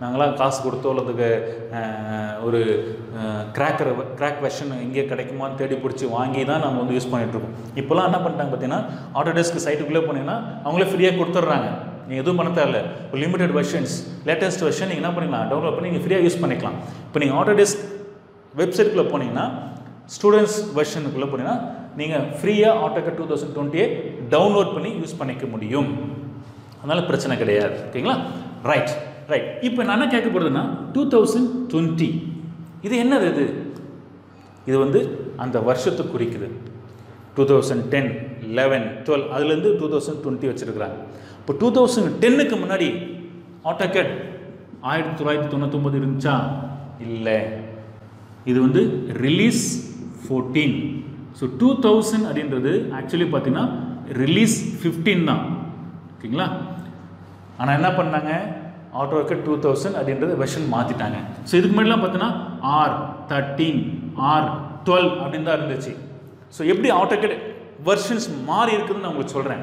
A: நாங்களாம் காசு கொடுத்தோ அல்லதுக்கு ஒரு கிராக்கர் கிராக் வெர்ஷன் எங்கே கிடைக்குமான்னு தேடி பிடிச்சி வாங்கி தான் நம்ம வந்து யூஸ் பண்ணிகிட்ருக்கோம் இப்போலாம் என்ன பண்ணிட்டாங்க பார்த்தீங்கன்னா ஆட்டோடெஸ்க் சைட்டுக்குள்ளே போனீங்கன்னா அவங்களே ஃப்ரீயாக கொடுத்துட்றாங்க. நீங்கள் எதுவும் பண்ண தேவையில்ல. ஒரு லிமிடெட் வெர்ஷன்ஸ் லேட்டஸ்ட் வெர்ஷன் நீங்கள் என்ன பண்ணிக்கலாம்? டவுன்லோட் பண்ணி நீங்கள் ஃப்ரீயாக யூஸ் பண்ணிக்கலாம். இப்போ நீங்கள் ஆட்டோடெஸ்க் வெப்சைட்டுக்குள்ளே போனீங்கன்னா ஸ்டூடெண்ட்ஸ் வெர்ஷனுக்குள்ளே போனீங்கன்னா நீங்கள் ஃப்ரீயாக ஆட்டோகட் டூ தௌசண்ட் டுவெண்ட்டியை டவுன்லோட் பண்ணி யூஸ் பண்ணிக்க முடியும். அதனால் பிரச்சனை கிடையாது. ஓகேங்களா? ரைட் ரைட் இப்போ நான் என்ன கேட்க போகிறதுன்னா டூ தௌசண்ட் டுவெண்ட்டி இது என்னது இது? இது வந்து அந்த வருஷத்தை குறிக்குது. Two thousand ten eleven twelve அதுலேருந்து டூ தௌசண்ட் டுவெண்ட்டி வச்சுருக்குறாங்க. இப்போ டூ தௌசண்ட் டென்னுக்கு முன்னாடி ஆட்டோகேட் ஆயிரத்தி தொள்ளாயிரத்தி தொண்ணூத்தொம்பது இருந்துச்சா? இல்லை. இது வந்து release fourteen so two thousand அப்படின்றது ஆக்சுவலி பார்த்தீங்கன்னா ரிலீஸ் ஃபிஃப்டீன் தான். ஓகேங்களா? ஆனால் என்ன பண்ணாங்க? ஆட்டோக்கு டூ தௌசண்ட் அப்படின்றது வெர்ஷன் மாற்றிட்டாங்க ஸோ இதுக்கு முன்னாடிலாம் பார்த்தீங்கன்னா ஆர் தேர்ட்டீன் ஆர் டுவெல் அப்படின்னு தான் இருந்துச்சு. ஸோ எப்படி ஆட்டோக்கெட் வெர்ஷன்ஸ் மாறி இருக்குதுன்னு நான் உங்களுக்கு சொல்கிறேன்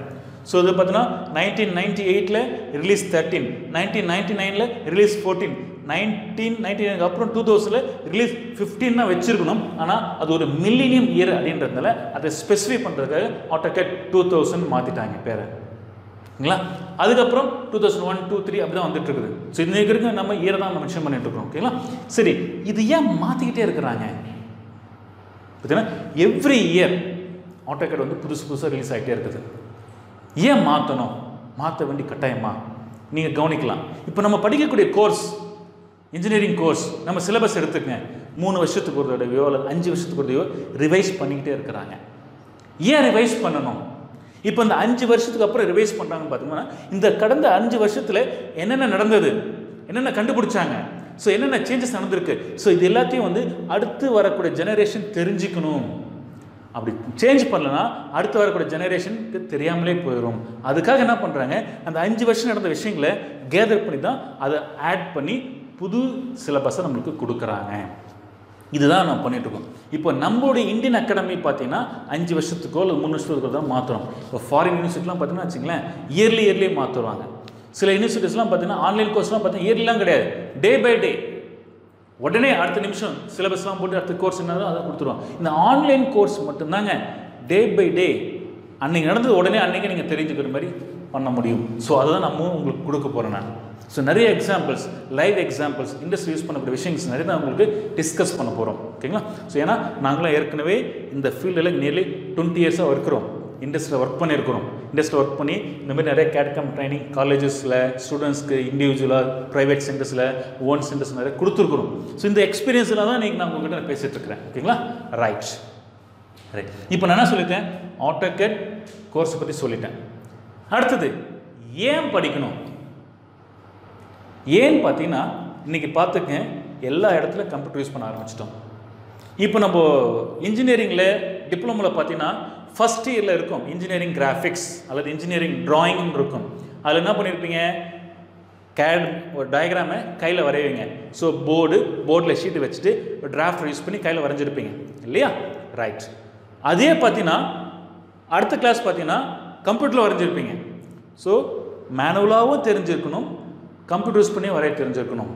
A: ஸோ இது பார்த்தீங்கன்னா நைன்டீன் நைன்டி எயிட்டில் ரிலீஸ் தேர்ட்டீன் நைன்டீன் நைன்டி நைனில் ரிலீஸ் ஃபோர்டீன் நைன்டீன் நைன்டி நைனுக்கு அப்புறம் டூ தௌசண்டில் ரிலீஸ் ஃபிஃப்டீன் தான் வச்சிருக்கணும். ஆனால் அது ஒரு மில்லினியம் இயர் அப்படின்றதுனால அதை ஸ்பெசிஃபை பண்ணுறதுக்காக ஆட்டோகேட் டூ தௌசண்ட் மாற்றிட்டாங்க பேரை. ஓகேங்களா? அதுக்கப்புறம் two thousand one two three அப்படி தான் வந்துட்டு இருக்குது ஸோ இன்னைக்கு இருக்க நம்ம இயரை தான் நம்ம மென்ஷன் பண்ணிட்டு இருக்கோம் ஓகேங்களா சரி இது ஏன் மாற்றிக்கிட்டே இருக்கிறாங்க? பார்த்தீங்கன்னா எவ்ரி இயர் ஆட்டோகேட் வந்து புதுசு புதுசாக ரிலீஸ் ஆகிட்டே இருக்குது. ஏன் மாற்றணும் மாற்ற வேண்டி கட்டாயமா? நீங்கள் கவனிக்கலாம். இப்போ நம்ம படிக்கக்கூடிய கோர்ஸ் இன்ஜினியரிங் கோர்ஸ் நம்ம சிலபஸ் எடுத்துக்கங்க. மூணு வருஷத்துக்கு ஒரு தடவையோ அல்லது அஞ்சு வருஷத்துக்கு ஒரு தடவையோ ரிவைஸ் பண்ணிக்கிட்டே இருக்கிறாங்க. ஏன் ரிவைஸ் பண்ணணும்? இப்போ இந்த அஞ்சு வருஷத்துக்கு அப்புறம் ரிவைஸ் பண்ணுறாங்கன்னு பார்த்தீங்கன்னா இந்த கடந்த அஞ்சு வருஷத்தில் என்னென்ன நடந்தது? என்னென்ன கண்டுபிடிச்சாங்க? ஸோ என்னென்ன சேஞ்சஸ் நடந்திருக்கு? ஸோ இது எல்லாத்தையும் வந்து அடுத்து வரக்கூடிய ஜெனரேஷன் தெரிஞ்சுக்கணும். அப்படி சேஞ்ச் பண்ணலன்னா அடுத்து வரக்கூடிய ஜெனரேஷனுக்கு தெரியாமலே போயிடும் அதுக்காக என்ன பண்ணுறாங்க அந்த அஞ்சு வருஷம் நடந்த விஷயங்களை கேதர் பண்ணி தான் அதை ஆட் பண்ணி புது சிலபஸை நம்மளுக்கு கொடுக்குறாங்க. இதுதான் நான் பண்ணிட்டு இருக்கோம். இப்போ நம்மளுடைய இந்தியன் அகாடமி பார்த்தீங்கன்னா அஞ்சு வருஷத்துக்கோ இல்லை மூணு வருஷத்துக்கோ தான் மாற்றுறோம் இப்போ ஃபாரின் யூனிவர்சிட்டிலாம் பார்த்தீங்கன்னா வச்சுங்களேன் இயர்லி இயர்லி மாற்றுவாங்க சில யூனிவர்சிட்டிஸ்லாம் பார்த்தீங்கன்னா ஆன்லைன் கோர்ஸ்லாம் பார்த்தீங்கன்னா இயர்லாம் கிடையாது. டே பை டே உடனே அடுத்த நிமிஷம் சிலபஸ்லாம் போட்டு அடுத்த கோர்ஸ் என்னதோ அதை கொடுத்துருவோம். இந்த ஆன்லைன் கோர்ஸ் மட்டும்தாங்க டே பை டே அன்னைக்கு நடந்தது உடனே அன்னைக்கு நீங்கள் தெரிஞ்சுக்கிற மாதிரி பண்ண முடியும். ஸோ அதை தான் நம்ம உங்களுக்கு கொடுக்க போகிறேன் நான். ஸோ நிறைய examples live examples industry use பண்ணக்கூடிய விஷயங்கள் நிறைய தான் உங்களுக்கு டிஸ்கஸ் பண்ண போகிறோம் ஓகேங்களா ஸோ ஏன்னா நாங்களாம் ஏற்கனவே இந்த ஃபீல்டில் நியர்லி டுவெண்ட்டி இயர்ஸாக இருக்கிறோம். இண்டஸ்ட்ரியில் ஒர்க் பண்ணியிருக்கிறோம். இண்டஸ்ட்ரியில் ஒர்க் பண்ணி இந்த மாதிரி நிறைய கேட்கம் ட்ரைனிங் காலேஜஸில் ஸ்டூடெண்ட்ஸ்க்கு இண்டிவிஜுவலாக ப்ரைவேட் சென்டர்ஸில் ஓன் சென்டர்ஸ் நிறைய கொடுத்துருக்குறோம். ஸோ இந்த எக்ஸ்பீரியன்ஸில் தான் இன்றைக்கி நான் உங்கள்கிட்ட நான் பேசிகிட்டு இருக்கிறேன். ஓகேங்களா ரைட் ரைட் இப்போ நான் என்ன சொல்லிட்டேன்? ஆட்டோகேட் கோர்ஸை பற்றி சொல்லிட்டேன். அடுத்தது ஏன் படிக்கணும்? ஏன்னு பார்த்தீங்கன்னா இன்றைக்கி பார்த்துக்க எல்லா இடத்துல கம்ப்யூட்டர் யூஸ் பண்ண ஆரம்பிச்சிட்டோம். இப்போ நம்ம இன்ஜினியரிங்கில் டிப்ளமோவில் பார்த்தீங்கன்னா ஃபஸ்ட் இயரில் இருக்கும் இன்ஜினியரிங் கிராஃபிக்ஸ் அல்லது இன்ஜினியரிங் ட்ராயிங்னு இருக்கும். அதில் என்ன பண்ணியிருப்பீங்க கேட் ஒரு டயக்ராமை கையில் வரைவீங்க. ஸோ போர்டு போர்டில் ஷீட்டு வச்சுட்டு ஒரு டிராஃப்ட் யூஸ் பண்ணி கையில் வரைஞ்சிருப்பீங்க. இல்லையா? ரைட் அதே பார்த்தீங்கன்னா அடுத்த கிளாஸ் பார்த்தீங்கன்னா கம்ப்யூட்டரில் வரைஞ்சிருப்பீங்க. ஸோ மேனுவலாகவும் தெரிஞ்சிருக்கணும் கம்ப்யூட்டர் யூஸ் பண்ணி வரைய தெரிஞ்சிருக்கணும்.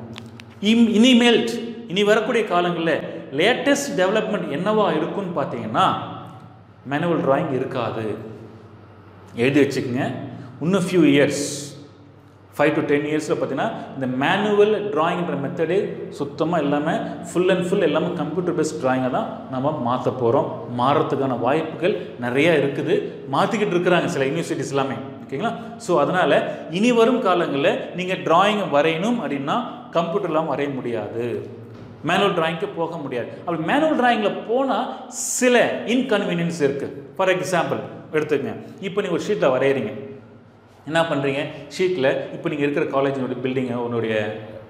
A: இம் இனிமேல் இனி வரக்கூடிய காலங்களில் லேட்டஸ்ட் டெவலப்மெண்ட் என்னவா இருக்குன்னு பார்த்தீங்கன்னா மேனுவல் டிராயிங் இருக்காது. எழுதி வச்சுக்கோங்க. இன்னும் few years five to ten இயர்ஸில் பார்த்தீங்கன்னா இந்த மேனுவல் ட்ராயிங்கிற மெத்தடே சுத்தமாக இல்லாமல் ஃபுல் அண்ட் ஃபுல் எல்லாமே கம்ப்யூட்டர் பேஸ்ட் ட்ராயிங்கை தான் நம்ம மாற்ற போகிறோம் மாறுறதுக்கான வாய்ப்புகள் நிறையா இருக்குது. மாற்றிக்கிட்டு இருக்கிறாங்க சில யூனிவர்சிட்டிஸ் எல்லாமே. ஓகேங்களா ஸோ அதனால் இனி வரும் காலங்களில் நீங்கள் ட்ராயிங்கை வரையணும் அப்படின்னா கம்ப்யூட்டர்லாம் வரைய முடியாது. மேனுவல் ட்ராயிங்க்கு போக முடியாது. அப்படி மேனுவல் ட்ராயிங்கில் போனால் சில இன்கன்வீனியன்ஸ் இருக்குது ஃபார் எக்ஸாம்பிள் எடுத்துக்கங்க. இப்போ நீங்கள் ஒரு ஷீட்டில் வரைகிறீங்க என்ன பண்ணுறீங்க ஷீட்டில் இப்போ நீங்கள் இருக்கிற காலேஜினுடைய பில்டிங்கை உன்னுடைய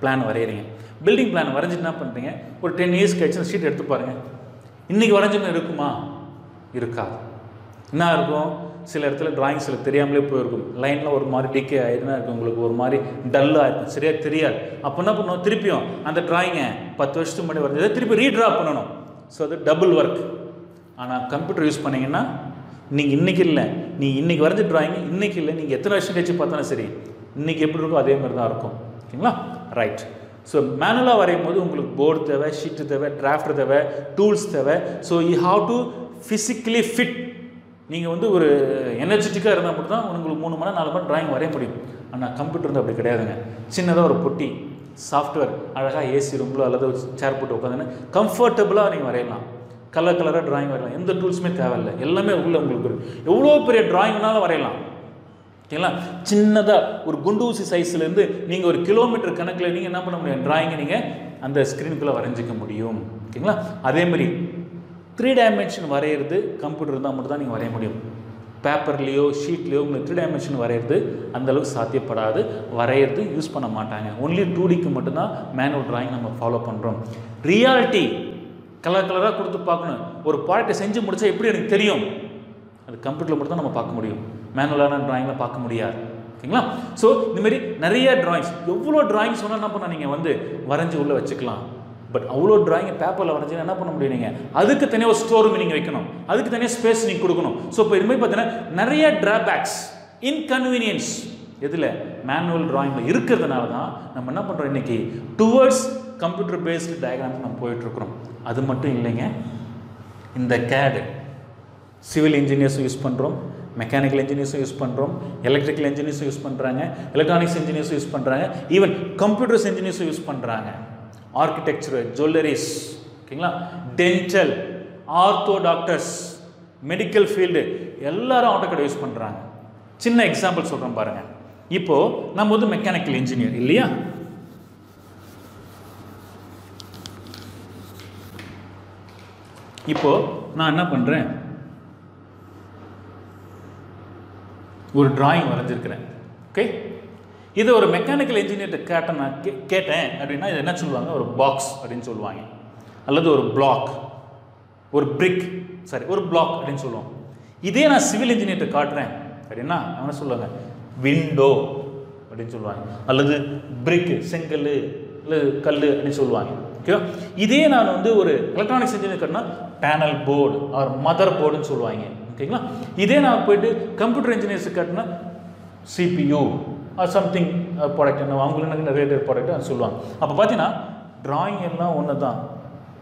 A: பிளான் வரைகிறீங்க பில்டிங் பிளான் வரைஞ்சிட்டு என்ன பண்ணுறீங்க ஒரு டென் இயர்ஸ் கழிச்சு ஷீட் எடுத்து பாருங்கள் இன்றைக்கி வரைஞ்சுன்னு இருக்குமா? இருக்காது. என்ன இருக்கும்? சில இடத்துல டிராயிங்ஸில் தெரியாமலே போயிருக்கும். லைனில் ஒரு மாதிரி டிகே ஆயிருந்தா இருக்கும் உங்களுக்கு ஒரு மாதிரி டல்லாக இருக்கும். சரியாக தெரியாது. அப்போ என்ன பண்ணுவோம் திருப்பியும் அந்த டிராயிங்கை பத்து வருஷத்துக்கு முன்னாடி வரைஞ்சதை திருப்பி ரீட்ரா பண்ணணும். ஸோ அது டபுள் ஒர்க் ஆனால் கம்ப்யூட்டர் யூஸ் பண்ணிங்கன்னா நீங்கள் இன்றைக்கி இல்லை. நீ இன்றைக்கி வரைஞ்ச ட்ராயிங் இன்றைக்கி இல்லை. நீங்கள் எத்தனை வருஷம் கழிச்சு பார்த்தாலும் சரி இன்றைக்கி எப்படி இருக்கோ அதே மாதிரி தான் இருக்கும். ஓகேங்களா? ரைட் ஸோ மேனுவலாக வரையும் போது உங்களுக்கு போர்டு தேவை ஷீட்டு தேவை டிராஃப்ட் தேவை டூல்ஸ் தேவை. So you have to physically fit நீங்கள் வந்து ஒரு எனர்ஜெட்டிக்காக இருந்தால் மட்டும் தான் உங்களுக்கு மூணு மணி நாலு மணி ட்ராயிங் வரைய முடியும். ஆனால் கம்ப்யூட்டர் வந்து அப்படி கிடையாதுங்க. சின்னதாக ஒரு பொட்டி சாஃப்ட்வேர் அழகாக ஏசி ரூமில் அல்லது சேர் போட்டு உட்காந்துன்னு கம்ஃபர்டபுளாக நீங்கள் வரையலாம். கலர் கலராக டிராயிங் வரையலாம் எந்த டூல்ஸுமே தேவையில்லை. எல்லாமே உள்ளே உங்களுக்கு எவ்வளோ பெரிய டிராயிங்னாலும் வரையலாம். ஓகேங்களா சின்னதாக ஒரு குண்டூசி சைஸ்லேருந்து நீங்கள் ஒரு கிலோமீட்டர் கணக்கில் நீங்கள் என்ன பண்ண முடியும்? டிராயிங்கை நீங்கள் அந்த ஸ்க்ரீனுக்குள்ளே வரைஞ்சிக்க முடியும். ஓகேங்களா? அதேமாதிரி த்ரீ டைமென்ஷன் வரைகிறது கம்ப்யூட்டர் இருந்தால் மட்டும் தான் நீங்கள் வரைய முடியும். பேப்பர்லேயோ ஷீட்லேயோ உங்களுக்கு த்ரீ டைமென்ஷன் வரைகிறது அந்தளவுக்கு சாத்தியப்படாது. வரைகிறது யூஸ் பண்ண மாட்டாங்க. ஒன்லி டூ டிக்கு மட்டும்தான் மேனுவல் டிராயிங் நம்ம ஃபாலோ பண்ணுறோம் ரியாலிட்டி கலர் கலராக கொடுத்து பார்க்கணும். ஒரு ப்ராடக்ட்டை செஞ்சு முடித்தா எப்படி எனக்கு தெரியும்? அது கம்ப்யூட்டரில் மட்டும் தான் நம்ம பார்க்க முடியும். மேனுவலான டிராயிங்கில் பார்க்க முடியாது. ஓகேங்களா? ஸோ இந்தமாரி நிறைய ட்ராயிங்ஸ் எவ்வளோ ட்ராயிங்ஸ் வேணால் என்ன பண்ண நீங்கள் வந்து வரைஞ்சி உள்ளே வச்சுக்கலாம். பட் அவ்வளோ டிராயிங் பேப்பரில் வரைஞ்சி என்ன பண்ண முடியும் நீங்கள் அதுக்கு தனியாக ஒரு ஸ்டோர் ரூம் நீங்கள் வைக்கணும். அதுக்கு தனியாக ஸ்பேஸ் நீங்கள் கொடுக்கணும். ஸோ இப்போ இதுமாதிரி பார்த்தீங்கன்னா நிறைய ட்ராபேக்ஸ் இன்கன்வீனியன்ஸ் எதில்? மேனுவல் ட்ராயிங்கில் இருக்கிறதுனால தான் நம்ம என்ன பண்ணுறோம் இன்றைக்கி டுவர்ட்ஸ் கம்ப்யூட்டர் பேஸ்டு டயக்ராம்ஸ் நம்ம போயிட்டுருக்குறோம். அது மட்டும் இல்லைங்க. இந்த கேடு சிவில் இன்ஜினியர்ஸும் யூஸ் பண்ணுறோம் மெக்கானிக்கல் இன்ஜினியர்ஸும் யூஸ் பண்ணுறோம் எலக்ட்ரிக்கல் இன்ஜினியர்ஸும் யூஸ் பண்ணுறாங்க எலக்ட்ரானிக்ஸ் இன்ஜினியர்ஸும் யூஸ் பண்ணுறாங்க ஈவன் கம்ப்யூட்டர்ஸ் இன்ஜினியர்ஸும் யூஸ் பண்ணுறாங்க ஆர்கிடெக்சர் ஜுவல்லரிஸ் ஓகேங்களா? Dental ortho doctors medical field எல்லாரும் ஆட்டோகேட் யூஸ் பண்ணுறாங்க சின்ன எக்ஸாம்பிள் சொல்கிறோம் பாருங்கள் இப்போது நம்ம வந்து மெக்கானிக்கல் இன்ஜினியர் இல்லையா? இப்போது நான் என்ன பண்ணுறேன் ஒரு டிராயிங் வரைஞ்சிருக்கிறேன். ஓகே இது ஒரு மெக்கானிக்கல் இன்ஜினியர்கிட்ட கேட்டேன் நான் கே கேட்டேன் அப்படின்னா இது என்ன சொல்லுவாங்க? ஒரு பாக்ஸ் அப்படின்னு சொல்லுவாங்க. அல்லது ஒரு பிளாக் ஒரு பிரிக் சாரி ஒரு பிளாக் அப்படின்னு சொல்லுவோம். இதே நான் சிவில் இன்ஜினியர்கிட்ட காட்டுறேன். அப்படின்னா அவனை சொல்லுவாங்க? விண்டோ அப்படின்னு சொல்லுவாங்க. அல்லது பிரிக் செங்கல் இல்லை கல் அப்படின்னு சொல்லுவாங்க. ஓகேவா இதே நான் வந்து ஒரு எலக்ட்ரானிக்ஸ் இன்ஜினியர் காட்டினா பேனல் போர்டு ஆர் மதர் போர்டுன்னு சொல்லுவாங்க. ஓகேங்களா? இதே நான் போயிட்டு கம்ப்யூட்டர் இன்ஜினியர்ஸ் கட்டினா சிபியூ ஆர் சம்திங் ப்ராடக்ட் என்ன அவங்களுக்கு ரிலேட்டட் ப்ராடக்ட் சொல்லுவாங்க. அப்போ பார்த்தீங்கன்னா டிராயிங் எல்லாம் ஒன்று தான்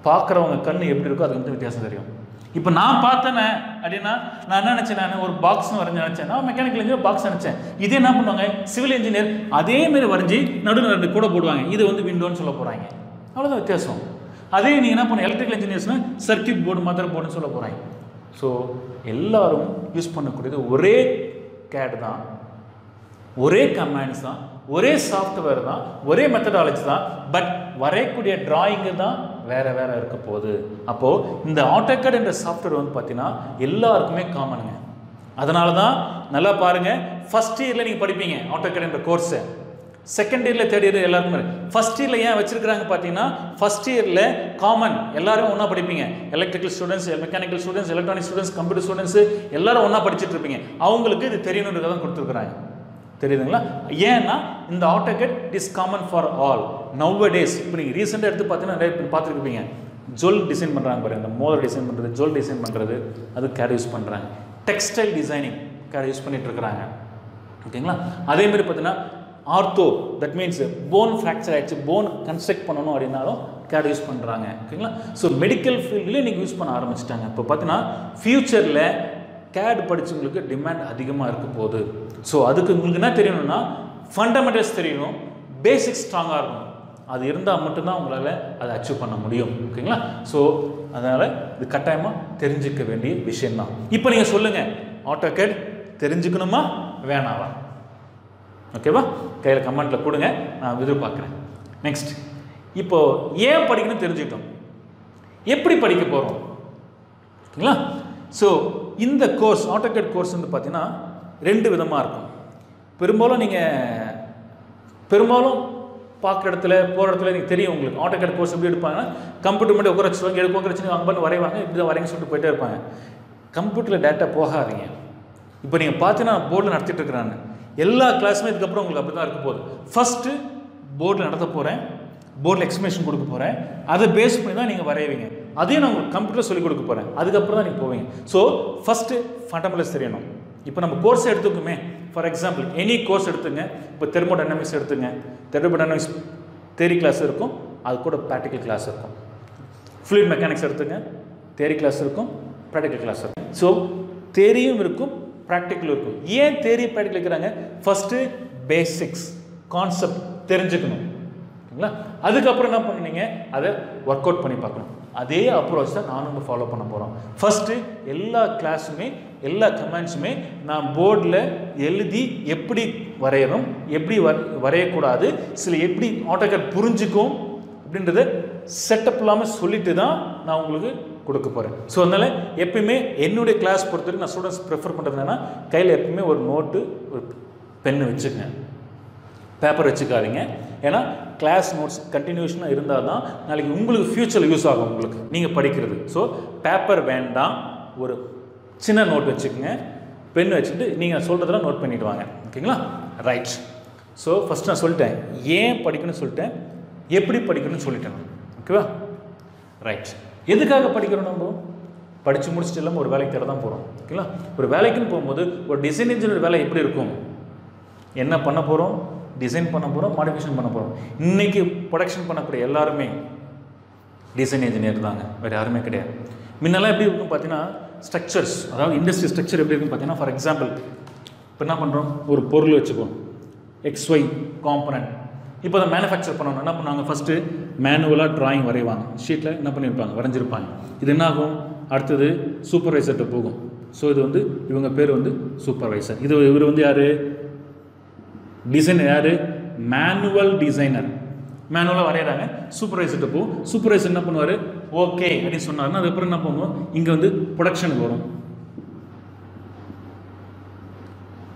A: பார்க்குறவங்க கண் எப்படி இருக்கோ அதுக்கு வந்து வித்தியாசம் தெரியும். இப்போ நான் பார்த்தேனே அப்படின்னா நான் என்ன நினச்சேன் நான்? ஒரு பாக்ஸ் வரைஞ்சி நினச்சேன். நான் மெக்கானிக்கல் இன்ஜினியர் பாக்ஸ் நினச்சேன். இதே என்ன பண்ணுவாங்க? சிவில் இன்ஜினியர் அதே மாதிரி வரைஞ்சி நடுவில் ரெண்டு கூட போடுவாங்க. இது வந்து விண்டோன்னு சொல்ல போகிறாங்க அவ்வளோதான் வித்தியாசம். அதே நீங்கள் என்ன பண்ண எலக்ட்ரிக்கல் இன்ஜினியர்ஸ்னு சர்க்கியூட் போர்டு மதர் போர்டுன்னு சொல்ல போகிறாங்க ஸோ எல்லாரும் யூஸ் பண்ணக்கூடியது ஒரே கேட் தான் ஒரே கமாண்ட்ஸ் தான் ஒரே சாஃப்ட்வேர் தான் ஒரே மெத்தடாலஜி தான் பட் வரையக்கூடிய டிராயிங்கு தான் வேறு வேறு இருக்க போகுது. அப்போது இந்த ஆட்டோகேட் என்ற சாஃப்ட்வேர் வந்து பார்த்தீங்கன்னா எல்லாருக்குமே காமனுங்க அதனால தான் நல்லா பாருங்கள் ஃபஸ்ட் இயரில் நீங்கள் படிப்பீங்க ஆட்டோகேட் என்ற கோர்ஸை செகண்ட் இயரில் தேர்ட் இயர் எல்லாருக்குமே ஃபஸ்ட் இயரில் ஏன் வச்சிருக்கிறாங்க பார்த்தீங்கன்னா ஃபஸ்ட் இயரில் காமன் எல்லாரும் ஒன்றா படிப்பீங்க. Electrical students mechanical students electronic students computer students எல்லாரும் ஒன்றா படிச்சுட்டு இருப்பீங்க. அவங்களுக்கு இது தெரியணுன்றதை தான் கொடுத்துருக்குறாங்க. தெரியுதுங்களா? ஏன்னா இந்த AutoCAD is common for all nowadays இப்போ நீங்கள் ரீசெண்டாக எடுத்து பார்த்தீங்கன்னா நிறைய பார்த்துருப்பீங்க ஜொல் டிசைன் பண்ணுறாங்க பாருங்க. இந்த மோதல் டிசைன் பண்ணுறது ஜொல் டிசைன் பண்ணுறது அது கேர் யூஸ் பண்ணுறாங்க டெக்ஸ்டைல் டிசைனிங் கேர் யூஸ் பண்ணிட்டு இருக்கிறாங்க. ஓகேங்களா? அதேமாதிரி பார்த்தீங்கன்னா ortho that means bone fracture ஆயிடுச்சு போன் கன்ஸ்ட்ரக்ட் பண்ணணும் அப்படின்னாலும் கேட் யூஸ் பண்ணுறாங்க ஓகேங்களா? ஸோ மெடிக்கல் ஃபீல்டுலேயே நீங்கள் யூஸ் பண்ண ஆரம்பிச்சிட்டாங்க. இப்போ பார்த்தீங்கன்னா ஃப்யூச்சரில் கேட் படித்தவங்களுக்கு டிமாண்ட் அதிகமாக இருக்க போகுது. ஸோ அதுக்கு உங்களுக்கு என்ன தெரியணும்னா ஃபண்டமெண்டல்ஸ் தெரியணும் பேசிக் ஸ்ட்ராங்காக இருக்கணும். அது இருந்தால் மட்டும்தான் உங்களால் அதை அச்சீவ் பண்ண முடியும். ஓகேங்களா? ஸோ அதனால் இது கட்டாயமாக தெரிஞ்சுக்க வேண்டிய விஷயம்தான். இப்போ நீங்கள் சொல்லுங்கள் ஆட்டோ கேட் தெரிஞ்சுக்கணுமா? வேணாவா? ஓகேவா? கையில் கமெண்ட்டில் கொடுங்க நான் எதிர்பார்க்குறேன். நெக்ஸ்ட் இப்போது ஏன் படிக்கணும்னு தெரிஞ்சுக்கிட்டோம். எப்படி படிக்க போகிறோம் ஓகேங்களா? ஸோ இந்த கோர்ஸ் ஆட்டோகேட் கோர்ஸ் வந்து பார்த்தீங்கன்னா ரெண்டு விதமாக இருக்கும். பெரும்பாலும் நீங்கள் பெரும்பாலும் பார்க்குற இடத்துல போகிற இடத்துல எனக்கு தெரியும் உங்களுக்கு. ஆட்டோகேட் கோர்ஸ் எப்படி எடுப்பாங்கன்னா கம்ப்யூட்டர் மட்டும் உட்கார வச்சுருவாங்க எடுக்க உட்கார வச்சு அங்கே பண்ணி வரைவாங்க இப்படி தான் வரைங்க சொல்லிட்டு போயிட்டே இருப்பாங்க. கம்ப்யூட்டரில் டேட்டா போகாதீங்க. இப்போ நீங்கள் பார்த்தீங்கன்னா போர்டில் நடத்திட்டு இருக்கிறாங்க. எல்லா கிளாஸுமே இதுக்கப்புறம் உங்களுக்கு அப்படி தான் இருக்க போகுது. ஃபஸ்ட்டு போர்டில் நடத்த போகிறேன் போர்டில் எக்ஸ்பிளேஷன் கொடுக்க போகிறேன் அதை பேஸ் பண்ணி தான் நீங்கள் வரைவீங்க. அதையும் நான் உங்களுக்கு கம்ப்யூட்டர் சொல்லிக் கொடுக்க போகிறேன் அதுக்கப்புறம் தான் நீங்கள் போவீங்க. ஸோ ஃபஸ்ட்டு ஃபண்டமெண்டல்ஸ் தெரியணும். இப்போ நம்ம கோர்ஸ் எடுத்துக்குமே. ஃபார் எக்ஸாம்பிள் எனி கோர்ஸ் எடுத்துங்க. இப்போ தெர்மோடைனமிக்ஸ் எடுத்துங்க. தெர்மோடைனமிக்ஸ் தேரி கிளாஸ் இருக்கும். அது கூட ப்ராக்டிக்கல் கிளாஸ் இருக்கும். ஃப்ளூயிட் மெக்கானிக்ஸ் எடுத்துங்க. தேரி கிளாஸ் இருக்கும். ப்ராக்டிக்கல் கிளாஸ் இருக்கும். ஸோ தேரியும் இருக்கும். ப்ராக்டிக்கலும் இருக்கும். ஏன் தேரி ப்ராக்டிக்கல் இருக்கிறாங்க? ஃபஸ்ட்டு பேசிக்ஸ் கான்செப்ட் தெரிஞ்சுக்கணும். ஓகேங்களா? அதுக்கப்புறம் என்ன பண்ணுனீங்க அதை ஒர்க் அவுட் பண்ணி பார்க்கணும். அதே அப்ரோச் தான் நானும் ஃபாலோ பண்ண போகிறோம் ஃபஸ்ட்டு எல்லா கிளாஸுமே எல்லா கமெண்ட்ஸுமே நான் போர்டில் எழுதி எப்படி வரையணும் எப்படி வர வரையக்கூடாது சில எப்படி ஆட்டோகேட் புரிஞ்சுக்கும் அப்படின்றத செட்டப் இல்லாமல் சொல்லிட்டு தான் நான் உங்களுக்கு கொடுக்க போகிறேன் ஸோ அதனால் எப்பயுமே என்னுடைய கிளாஸ் பொறுத்தவரைக்கும் நான் ஸ்டூடெண்ட்ஸ் ப்ரிஃபர் பண்ணுறது என்னன்னா கையில் எப்பயுமே ஒரு நோட்டு ஒரு பென்னு வச்சுக்கங்க. பேப்பர் வச்சுக்காதீங்க. ஏன்னா கிளாஸ் நோட்ஸ் கண்டினியூஷனாக இருந்தால் தான் நாளைக்கு உங்களுக்கு ஃப்யூச்சரில் யூஸ் ஆகும் உங்களுக்கு. நீங்கள் படிக்கிறது. ஸோ பேப்பர் வேண்டாம். ஒரு சின்ன நோட் வச்சுக்கோங்க. பென் வச்சுட்டு நீங்கள் சொல்கிறதெல்லாம் நோட் பண்ணிவிடுவாங்க ஓகேங்களா? ரைட் ஸோ ஃபஸ்ட் நான் சொல்லிட்டேன். ஏன் படிக்கணும்னு சொல்லிட்டேன்? எப்படி படிக்கணும்னு சொல்லிட்டேன். ஓகேவா ரைட் எதுக்காக படிக்கிறோம் நம்ம? படித்து முடிச்சுட்டு இல்லாமல் ஒரு வேலைக்கு தேட தான் போகிறோம் ஓகேங்களா ஒரு வேலைக்குன்னு போகும்போது ஒரு டிசைன் இன்ஜினியர் வேலை எப்படி இருக்கும்? என்ன பண்ண போகிறோம் டிசைன் பண்ண போகிறோம் மாடிஃபிகேஷன் பண்ண போகிறோம் இன்றைக்கி ப்ரொடக்ஷன் பண்ணக்கூடிய எல்லாருமே டிசைன் இன்ஜினியர் தாங்க. வேறு யாருமே கிடையாது. முன்னெல்லாம் எப்படி இருக்கும் பார்த்தீங்கன்னா ஸ்ட்ரக்சர்ஸ் அதாவது இண்டஸ்ட்ரி ஸ்ட்ரக்சர் எப்படி இருக்குன்னு பார்த்தீங்கன்னா ஃபார் எக்ஸாம்பிள் இப்போ என்ன பண்ணுறோம் ஒரு பொருள் வச்சுப்போம் எக்ஸ்ஒய் காம்பனண்ட் இப்போ அதை மேனுஃபேக்சர் பண்ணணும். என்ன பண்ணுவாங்க? ஃபஸ்ட்டு மேனுவலாக ட்ராயிங் வரைவாங்க. ஷீட்டில் என்ன பண்ணியிருப்பாங்க? வரைஞ்சிருப்பாங்க. இது என்ன ஆகும் அடுத்தது சூப்பர்வைசர்கிட்ட போகும். ஸோ இது வந்து இவங்க பேர் வந்து சூப்பர்வைசர் இது இவர் வந்து யார்? டிசைனர் யார்? மேனுவல் டிசைனர் மேனுவலாக வரைகிறாங்க சூப்பர்வைசர்கிட்ட போகும். சூப்பர்வைசர் என்ன பண்ணுவார்? ஓகே அப்படின்னு சொன்னாருன்னா அதுக்கப்புறம் என்ன பண்ணுவோம்? இங்கே வந்து ப்ரொடக்ஷனுக்கு வரும்.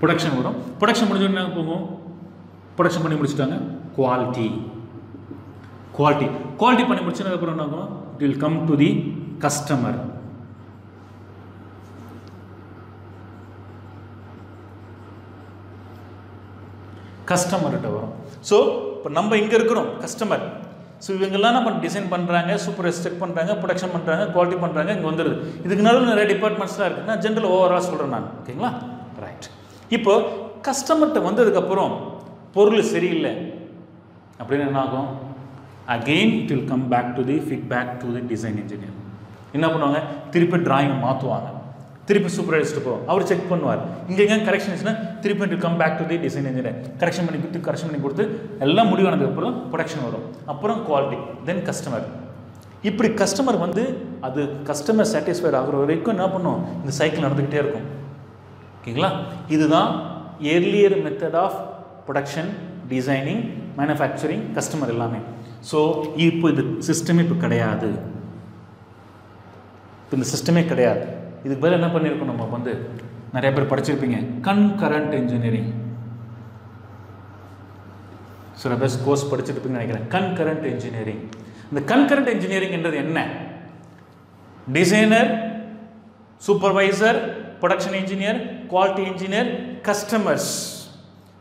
A: ப்ரொடக்ஷன் வரும். ப்ரொடக்ஷன் முடிஞ்சோடனே என்ன போகும் ப்ரொடக்ஷன் பண்ணி முடிச்சிட்டாங்க. குவாலிட்டி குவாலிட்டி குவாலிட்டி பண்ணி முடிச்சதுக்கப்புறம் என்ன ஆகும்? It will come to the customer கஸ்டமர்கிட்ட வரும். ஸோ இப்போ நம்ம இங்கே இருக்கிறோம். கஸ்டமர் ஸோ இவங்கெல்லாம் நம்ம டிசைன் பண்ணுறாங்க சூப்பர் செக் பண்ணுறாங்க ப்ரொடக்ஷன் பண்ணுறாங்க குவாலிட்டி பண்ணுறாங்க இங்கே வந்துடுது இதுக்கு நடுவில் நிறைய டிபார்ட்மெண்ட்ஸ்லாம் இருக்குது நான் ஜென்ரல் ஓவரால் சொல்கிறேன் நான். ஓகேங்களா ரைட் இப்போ கஸ்டமர்கிட்ட வந்ததுக்கப்புறம் பொருள் சரியில்லை. அப்படின்னு என்ன ஆகும் again it will come back to the fit back to the design engineer என்ன பண்ணுவாங்க? திருப்பி டிராயிங்கை மாற்றுவாங்க திருப்பி சூப்பர்வைஸ்ட்டு போவோம் அவர் செக் பண்ணுவார். இங்கே எங்கே கரெக்ஷன் இருந்துச்சுன்னா திருப்பி to come back to the design engineer correction பண்ணி கொடுத்து கரெக்ஷன் பண்ணி கொடுத்து எல்லாம் முடிவானதுக்கப்புறம் ப்ரொடக்ஷன் வரும். அப்புறம் குவாலிட்டி தென் கஸ்டமர் இப்படி கஸ்டமர் வந்து அது கஸ்டமர் சாட்டிஸ்ஃபைட் ஆகிற வரைக்கும் என்ன பண்ணும்? இந்த சைக்கிள் நடந்துக்கிட்டே இருக்கும். ஓகேங்களா? இதுதான் earlier method of production designing manufacturing customer எல்லாமே. ஸோ இப்போ இது சிஸ்டமே இப்போ கிடையாது. இப்போ இந்த சிஸ்டமே கிடையாது. இதுக்கு பதில் என்ன பண்ணியிருக்கோம் நம்ம வந்து நிறைய பேர் படிச்சிருப்பீங்க. கன்கரண்ட் இன்ஜினியரிங் சில பேர் கோர்ஸ் படிச்சிருப்பீங்கன்னு நினைக்கிறேன். கன்கரண்ட் இன்ஜினியரிங் இந்த கன்கரண்ட் இன்ஜினியரிங்ன்றது என்ன? Designer supervisor production engineer quality engineer customers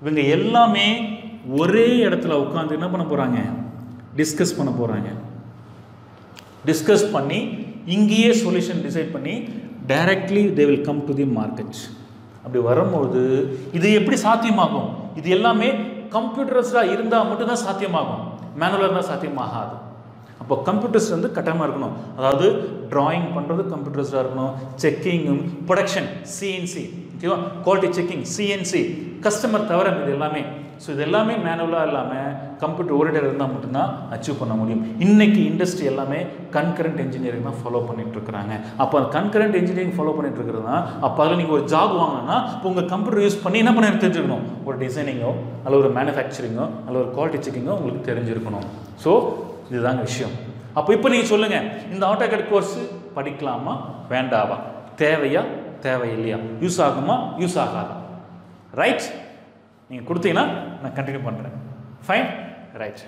A: இவங்க எல்லாமே ஒரே இடத்துல உட்காந்து என்ன பண்ண போகிறாங்க டிஸ்கஸ் பண்ண போகிறாங்க டிஸ்கஸ் பண்ணி இங்கேயே சொல்யூஷன் டிசைட் பண்ணி directly they will come to the market அப்படி வரும்பொழுது இது எப்படி சாத்தியமாகும்? இது எல்லாமே கம்ப்யூட்டர்ஸாக இருந்தால் மட்டும்தான் சாத்தியமாகும். மேனுவலாக இருந்தால் சாத்தியமாகாது. அப்போ கம்ப்யூட்டர்ஸ் வந்து கட்டாயமாக இருக்கணும். அதாவது ட்ராயிங் பண்ணுறது கம்ப்யூட்டர்ஸாக இருக்கணும். செக்கிங்கும் ப்ரொடக்ஷன் சிஎன்சி ஓகேவா? குவாலிட்டி செக்கிங் சிஎன்சி கஸ்டமர் தவிர இது எல்லாமே. ஸோ இது எல்லாமே மேனுவலாக இல்லாமல் கம்ப்யூட்டர் ஓரிடர் இருந்தால் மட்டும்தான் அச்சீவ் பண்ண முடியும். இன்றைக்கி இண்டஸ்ட்ரி எல்லாமே கன்கரண்ட் இன்ஜினியரிங் தான் ஃபாலோ பண்ணிட்டு இருக்கிறாங்க அப்போ கன்கரண்ட் இன்ஜினியரிங் ஃபாலோ பண்ணிட்டு அப்போ அதில் நீங்கள் ஒரு ஜாப் வாங்கினா இப்போ உங்கள் கம்ப்யூட்டர் யூஸ் பண்ணி என்ன பண்ண தெரிஞ்சுக்கணும்? ஒரு டிசைனிங்கோ அல்ல ஒரு மேனுஃபேக்சரிங்கோ அல்ல ஒரு குவாலிட்டி செக்கிங்கோ உங்களுக்கு தெரிஞ்சிருக்கணும். ஸோ இதுதாங்க விஷயம். அப்போ இப்போ நீங்கள் சொல்லுங்கள் இந்த ஆட்டோகேட் கோர்ஸ் படிக்கலாமா? வேண்டாவா? தேவையா? தேவை இல்லையா யூஸ் ஆகுமா? யூஸ் ஆகாதா? ரைட் நீங்கள் கொடுத்தீங்கன்னா நான் கண்டினியூ பண்ணுறேன் ஃபைன் ரைட்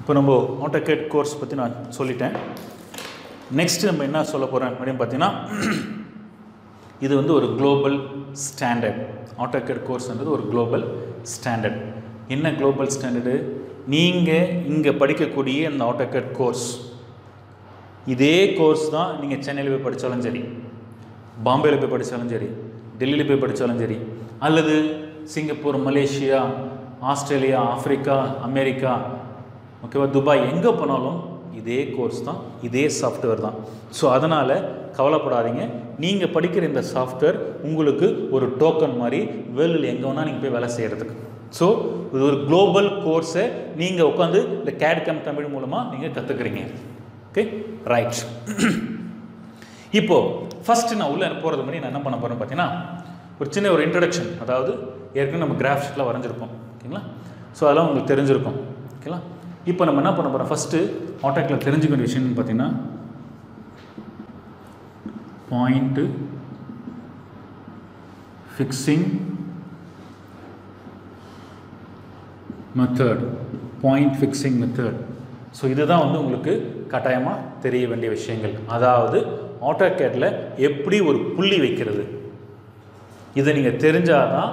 A: இப்போ நம்ம ஆட்டோகேட் கோர்ஸ் பற்றி நான் சொல்லிட்டேன். நெக்ஸ்ட் நம்ம என்ன சொல்ல போகிறேன் அப்படின்னு பார்த்தீங்கன்னா இது வந்து ஒரு குளோபல் ஸ்டாண்டர்ட் ஆட்டோகேட் கோர்ஸ்ன்றது ஒரு குளோபல் ஸ்டாண்டர்ட் என்ன குளோபல் ஸ்டாண்டர்டு நீங்கள் இங்கே படிக்கக்கூடிய இந்த ஆட்டோகேட் கோர்ஸ் இதே கோர்ஸ் தான் நீங்கள் சென்னையில் போய் படித்தாலும் சரி பாம்பேயில் போய் படித்தாலும் சரி டெல்லியில் போய் படித்தாலும் சரி அல்லது Singapore Malaysia Australia Africa America ஓகேவா துபாய் எங்கே போனாலும் இதே கோர்ஸ் தான் இதே சாஃப்ட்வேர் தான். ஸோ அதனால் கவலைப்படாதீங்க. நீங்கள் படிக்கிற இந்த சாஃப்ட்வேர் உங்களுக்கு ஒரு டோக்கன் மாதிரி வேர்ல்டில் எங்கே வேணால் நீங்கள் போய் வேலை செய்கிறதுக்கு ஸோ இது ஒரு குளோபல் கோர்ஸை நீங்கள் உட்காந்து இந்த கேட்கம் தமிழ் மூலமாக நீங்கள் கற்றுக்குறீங்க ஓகே ரைட் இப்போது ஃபஸ்ட்டு நான் உள்ளே போகிறது மாதிரி நான் என்ன பண்ண போகிறேன் பார்த்தீங்கன்னா ஒரு சின்ன ஒரு இன்ட்ரடக்ஷன் அதாவது ஏற்கனவே நம்ம கிராஃப்ட்லாம் வரைஞ்சிருப்போம். ஓகேங்களா? ஸோ அதெல்லாம் உங்களுக்கு தெரிஞ்சிருக்கும். ஓகேங்களா? இப்போ நம்ம என்ன பண்ண போகிறோம் ஃபஸ்ட்டு ஆட்டோக்கில் தெரிஞ்சுக்க வேண்டிய விஷயம்னு பார்த்தீங்கன்னா point fixing method point fixing method so இதுதான் வந்து உங்களுக்கு கட்டாயமாக தெரிய வேண்டிய விஷயங்கள். அதாவது ஆட்டோகேட்டில் எப்படி ஒரு புள்ளி வைக்கிறது? இதை நீங்கள் தெரிஞ்சால் தான்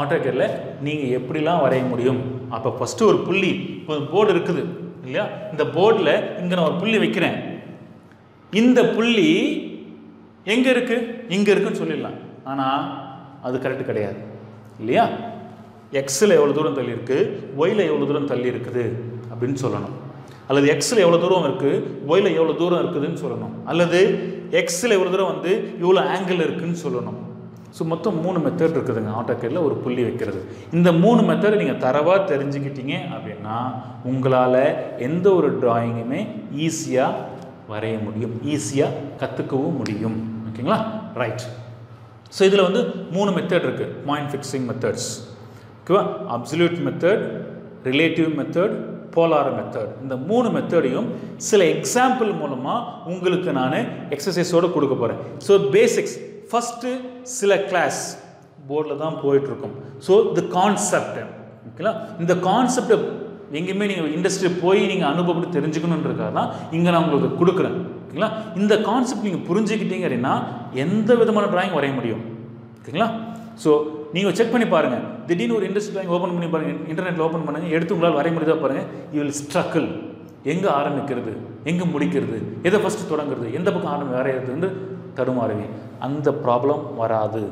A: ஆட்டோகேட்டில் நீங்கள் எப்படிலாம் வரைய முடியும்? அப்போ ஃபஸ்ட்டு ஒரு புள்ளி இப்போ போர்டு இருக்குது இல்லையா? இந்த போர்டில் இங்கே நான் ஒரு புள்ளி வைக்கிறேன். இந்த புள்ளி எங்கே இருக்குது இங்கே இருக்குன்னு சொல்லிடலாம். ஆனால் அது கரெக்டு கிடையாது இல்லையா? எக்ஸில் எவ்வளோ தூரம் தள்ளி இருக்குது ஒயில் எவ்வளோ தூரம் தள்ளி இருக்குது? அப்படின்னு சொல்லணும். அல்லது எக்ஸில் எவ்வளோ தூரம் இருக்குது ஒயில் எவ்வளோ தூரம் இருக்குதுன்னு சொல்லணும். அல்லது எக்ஸில் எவ்வளோ தூரம் வந்து இவ்வளோ ஆங்கிள் இருக்குதுன்னு சொல்லணும். ஸோ மொத்தம் மூணு மெத்தட் இருக்குதுங்க. ஆட்டோகேடில் ஒரு புள்ளி வைக்கிறது. இந்த மூணு மெத்தடை நீங்கள் தரவாக தெரிஞ்சுக்கிட்டீங்க அப்படின்னா உங்களால் எந்த ஒரு ட்ராயிங்குமே ஈஸியாக வரைய முடியும். ஈஸியாக கற்றுக்கவும் முடியும். ஓகேங்களா? ரைட் ஸோ இதில் வந்து மூணு மெத்தட் இருக்குது பாயிண்ட் ஃபிக்ஸிங் மெத்தட்ஸ் ஓகேவா absolute method relative method polar method இந்த மூணு மெத்தடையும் சில எக்ஸாம்பிள் மூலமாக உங்களுக்கு நான் எக்ஸசைஸோடு கொடுக்க போகிறேன் ஸோ பேசிக்ஸ் ஃபஸ்ட்டு சில கிளாஸ் போர்டில் தான் போயிட்டுருக்கும். ஸோ தி கான்செப்ட் ஓகேங்களா இந்த கான்செப்டை எங்கேயுமே நீங்கள் இண்டஸ்ட்ரி போய் நீங்கள் அனுபவப்பட்டு தெரிஞ்சுக்கணுன்றக்காக தான் இங்கே நான் உங்களுக்கு கொடுக்குறேன். ஓகேங்களா இந்த கான்செப்ட் நீங்கள் புரிஞ்சுக்கிட்டீங்க அப்படின்னா எந்த விதமான ட்ராயிங் வரைய முடியும்? ஓகேங்களா ஸோ நீங்கள் செக் பண்ணி பாருங்கள் திடீர்னு ஒரு இண்டஸ்ட்ரி ட்ராயிங் ஓப்பன் பண்ணி பாருங்கள் இன்டர்நெட்டில் ஓப்பன் பண்ணுங்கள் எடுத்து உங்களால் வரைய முடியுதா பாருங்கள் யூ வில் ஸ்ட்ரகிள் எங்கே ஆரம்பிக்கிறது? எங்கே முடிக்கிறது? எதை ஃபஸ்ட்டு தொடங்குறது? எந்த பக்கம் ஆரம்பி வந்து தடுமாறுவீங்க. அந்த ப்ராப்ளம் வராது.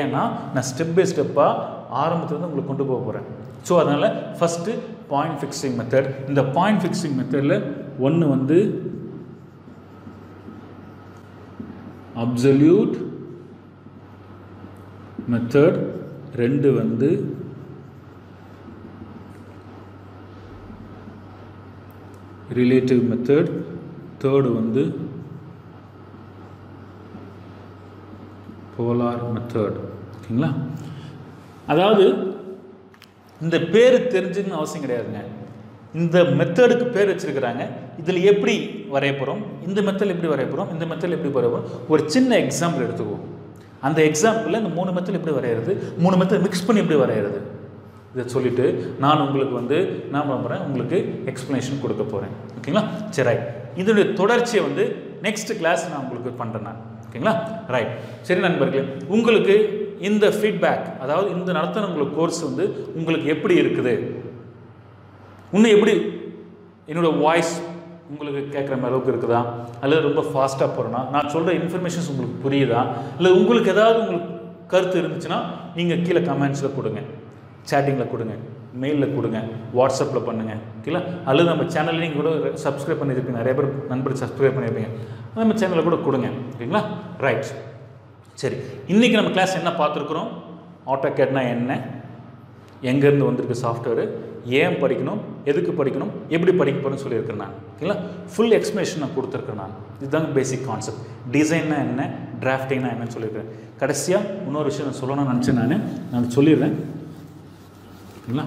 A: ஏன்னா நான் ஸ்டெப் பை ஸ்டெப்பாக ஆரம்பத்துலேருந்து உங்களுக்கு கொண்டு போக போகிறேன் ஸோ அதனால் ஃபஸ்ட்டு பாயிண்ட் ஃபிக்ஸிங் மெத்தட் இந்த பாயிண்ட் ஃபிக்ஸிங் மெத்தடில் ஒன்று வந்து அப்சல்யூட் மெத்தட் ரெண்டு வந்து ரிலேட்டிவ் மெத்தட் தேர்டு வந்து போலார் மெத்தட் ஓகேங்களா? அதாவது இந்த பேர் தெரிஞ்சுக்கணும் அவசியம் கிடையாதுங்க. இந்த மெத்தடுக்கு பேர் வச்சிருக்கிறாங்க. இதில் எப்படி வரைய போகிறோம் இந்த மெத்தட் எப்படி வரைய போகிறோம் இந்த மெத்தட் எப்படி வரைய போகிறோம் ஒரு சின்ன எக்ஸாம்பிள் எடுத்துக்குவோம். அந்த எக்ஸாம்பிளில் இந்த மூணு மெத்தட் எப்படி வரைகிறது மூணு மெத்தட் மிக்ஸ் பண்ணி எப்படி வரைகிறது இதை சொல்லிவிட்டு நான் உங்களுக்கு வந்து நான் பண்ண உங்களுக்கு எக்ஸ்ப்ளனேஷன் கொடுக்க போகிறேன் ஓகேங்களா? சரி இதனுடைய தொடர்ச்சியை வந்து நெக்ஸ்ட் கிளாஸ் நான் உங்களுக்கு பண்ணுறேன் நான். ஓகேங்களா? ரைட் சரி நண்பர்களே உங்களுக்கு இந்த ஃபீட்பேக் அதாவது இந்த நடத்தின உங்களுக்கு கோர்ஸ் வந்து உங்களுக்கு எப்படி இருக்குது? இன்னும் எப்படி என்னோட வாய்ஸ் உங்களுக்கு கேட்குற மாதிரி அளவுக்கு இருக்குதா? அல்லது ரொம்ப ஃபாஸ்ட்டாக போகிறேன்னா நான் சொல்கிற இன்ஃபர்மேஷன்ஸ் உங்களுக்கு புரியுதா? இல்லை உங்களுக்கு ஏதாவது உங்களுக்கு கருத்து இருந்துச்சுன்னா நீங்கள் கீழே கமெண்ட்ஸில் கொடுங்க. சேட்டிங்கில் கொடுங்க. மெயிலில் கொடுங்க. வாட்ஸ்அப்பில் பண்ணுங்கள் ஓகேங்களா? அல்லது நம்ம சேனல்லையும் கூட சப்ஸ்கிரைப் பண்ணியிருப்பீங்க. நிறைய பேர் நண்பர் சப்ஸ்கிரைப் பண்ணியிருப்பீங்க. நம்ம சேனலில் கூட கொடுங்க. ஓகேங்களா? ரைட் சரி. இன்றைக்கி நம்ம கிளாஸ் என்ன பார்த்துருக்குறோம்? ஆட்டோ கேட்னா என்ன? எங்கேருந்து வந்திருக்கு சாஃப்ட்வேரு ஏன் படிக்கணும்? எதுக்கு படிக்கணும்? எப்படி படிக்க போகிறேன்னு சொல்லியிருக்கேன் நான். ஓகேங்களா? ஃபுல் எக்ஸ்ப்ளனேஷன் நான் கொடுத்துருக்கேன் நான். இதுதாங்க பேசிக் கான்செப்ட் டிசைன்னா என்ன? டிராஃப்டிங்னா என்னன்னு சொல்லியிருக்கேன் கடைசியாக இன்னொரு விஷயம் நான் சொல்லணும்னு நினச்சேன் நான். நான் சொல்லிடுறேன். ஓகேங்களா?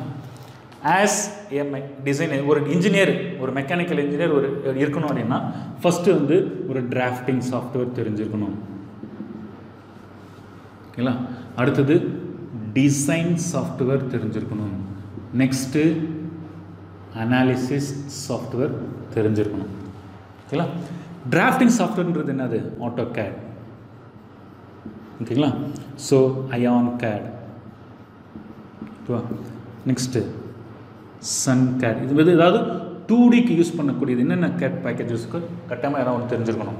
A: ஆஸ் ஏ டிசைன் ஒரு இன்ஜினியர் ஒரு மெக்கானிக்கல் இன்ஜினியர் ஒரு இருக்கணும் அப்படின்னா ஃபஸ்ட்டு வந்து ஒரு டிராஃப்டிங் சாஃப்ட்வேர் தெரிஞ்சிருக்கணும். ஓகேங்களா? அடுத்தது டிசைன் சாஃப்ட்வேர் தெரிஞ்சிருக்கணும். நெக்ஸ்ட்டு அனாலிசிஸ் சாஃப்ட்வேர் தெரிஞ்சிருக்கணும். ஓகேங்களா? டிராஃப்டிங் சாஃப்ட்வேர்ன்றது என்னது? ஆட்டோ கேட் ஓகேங்களா ஸோ அயான் கேட் ஓகேவா? நெக்ஸ்ட்டு சன் கேட் இது வந்து ஏதாவது டூ டிக்கு யூஸ் பண்ணக்கூடியது. என்னென்ன கேட் பேக்கேஜஸ்க்கு கட்டாயமாக ஏதாவது ஒன்று தெரிஞ்சிருக்கணும்.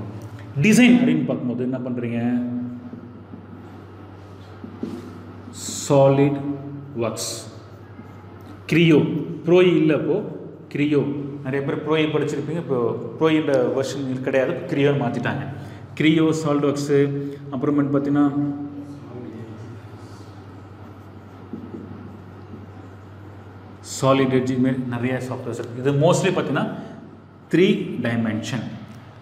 A: டிசைன் அப்படின்னு பார்க்கும்போது என்ன பண்ணுறீங்க சாலிட் ஒர்க்ஸ் கிரியோ ப்ரோய் e இல்லை இப்போது கிரியோ நிறைய பேர் ப்ரோய் e படிச்சிருப்பீங்க. இப்போ ப்ரோயின்ற e வெர்ஷன் கிடையாது. கிரியோன்னு மாற்றிட்டாங்க கிரியோ சால்ட் ஒர்க்ஸு அப்புறமேட்டு பார்த்தீங்கன்னா சாலிட் எட்ஜ் மாரி நிறைய சாஃப்ட்வேர்ஸ் இருக்குது இது மோஸ்ட்லி பார்த்தீங்கன்னா த்ரீ டைமென்ஷன்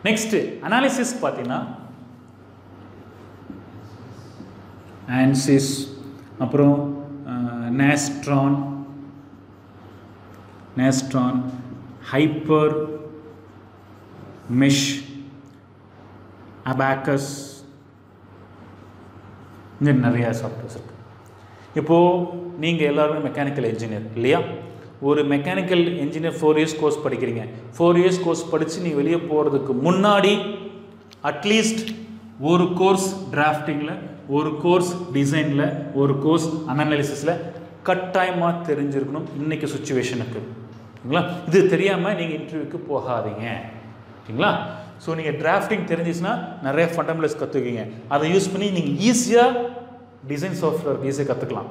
A: நெக்ஸ்ட்டு அனாலிசிஸ் பார்த்தீங்கன்னா ஆன்சிஸ் அப்புறம் Nastran Nastran HyperMesh Abaqus இங்கே நிறையா சாஃப்ட்வேர்ஸ் இருக்குது இப்போது நீங்கள் எல்லோருமே மெக்கானிக்கல் இன்ஜினியர் இல்லையா? ஒரு mechanical engineer four years course படிக்கிறீங்க. ஃபோர் இயர்ஸ் கோர்ஸ் படித்து நீ வெளியே போகிறதுக்கு முன்னாடி அட்லீஸ்ட் ஒரு கோர்ஸ் டிராஃப்டிங்கில் ஒரு கோர்ஸ் டிசைனில் ஒரு கோர்ஸ் அனாலிசிஸில் கட்டாயமாக தெரிஞ்சிருக்கணும் இன்றைக்கி சுச்சுவேஷனுக்கு ஓகேங்களா? இது தெரியாமல் நீங்கள் இன்டர்வியூக்கு போகாதீங்க. ஓகேங்களா? ஸோ நீங்கள் டிராஃப்டிங் தெரிஞ்சிச்சுன்னா நிறைய ஃபண்டமெண்டல்ஸ் கற்றுக்கீங்க அதை யூஸ் பண்ணி நீங்கள் ஈஸியாக டிசைன் சாஃப்ட்வேர் ஈஸியாக கற்றுக்கலாம்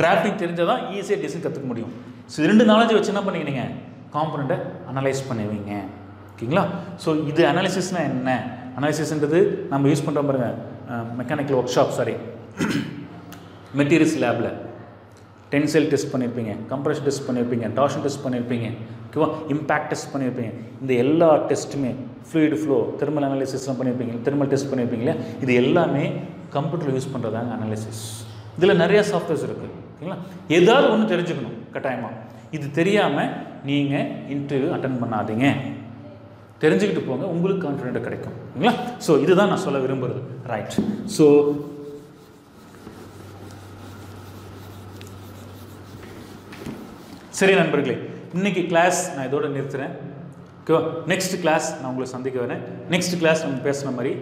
A: டிராஃப்டிங் தெரிஞ்சால் தான் ஈஸியாக டிசைன் கற்றுக்க முடியும். ஸோ இது ரெண்டு நாலேஜ் வச்சு என்ன பண்ணிக்கிறீங்க காம்பனண்ட்டை அனலைஸ் பண்ணுவீங்க. ஓகேங்களா? ஸோ இது அனாலிசிஸ்னால் என்ன? அனாலிசிஸ்ன்றது நம்ம யூஸ் பண்ணுற பாருங்க. Mechanical workshop sorry materials லேபில் டென்சைல் டெஸ்ட் பண்ணியிருப்பீங்க கம்ப்ரெஷன் டெஸ்ட் பண்ணியிருப்பீங்க டார்ஷன் டெஸ்ட் பண்ணியிருப்பீங்க ஓகேவா இம்பேக்ட் டெஸ்ட் பண்ணியிருப்பீங்க இந்த எல்லா டெஸ்ட்டுமே ஃப்ளூயிட் ஃப்ளோ தெர்மல் அனாலிசிஸ்லாம் பண்ணியிருப்பீங்க தெர்மல் டெஸ்ட் பண்ணியிருப்பீங்களே இது எல்லாமே கம்ப்யூட்டரில் யூஸ் பண்ணுறதாங்க அனாலிசிஸ் இதில் நிறையா சாஃப்ட்வேர்ஸ் இருக்குது ஓகேங்களா ஏதாவது ஒன்று தெரிஞ்சுக்கணும் கட்டாயமாக இது தெரியாமல் நீங்கள் இன்டர்வியூ அட்டன் பண்ணாதீங்க. தெரிஞ்சுக்கிட்டு போங்க உங்களுக்கு கான்ஃபிடென்ட் கிடைக்கும். ஓகேங்களா ஸோ இதுதான் நான் சொல்ல விரும்புகிறது ரைட் ஸோ சரி நண்பர்களே இன்னைக்கு கிளாஸ் நான் இதோட நிறுத்துகிறேன் ஓகேவா நெக்ஸ்ட் கிளாஸ் நான் உங்களை சந்திக்க வரேன். நெக்ஸ்ட் கிளாஸ் நம்ம பேசுன மாதிரி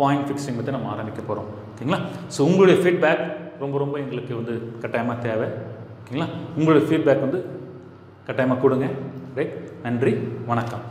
A: பாயிண்ட் ஃபிக்ஸிங் பற்றி நம்ம ஆரம்பிக்க போகிறோம் ஓகேங்களா? ஸோ உங்களுடைய ஃபீட்பேக் ரொம்ப ரொம்ப எங்களுக்கு வந்து கட்டாயமாக தேவை. ஓகேங்களா? உங்களுடைய ஃபீட்பேக் வந்து கட்டாயமாக கொடுங்க. ரைட் நன்றி. வணக்கம்.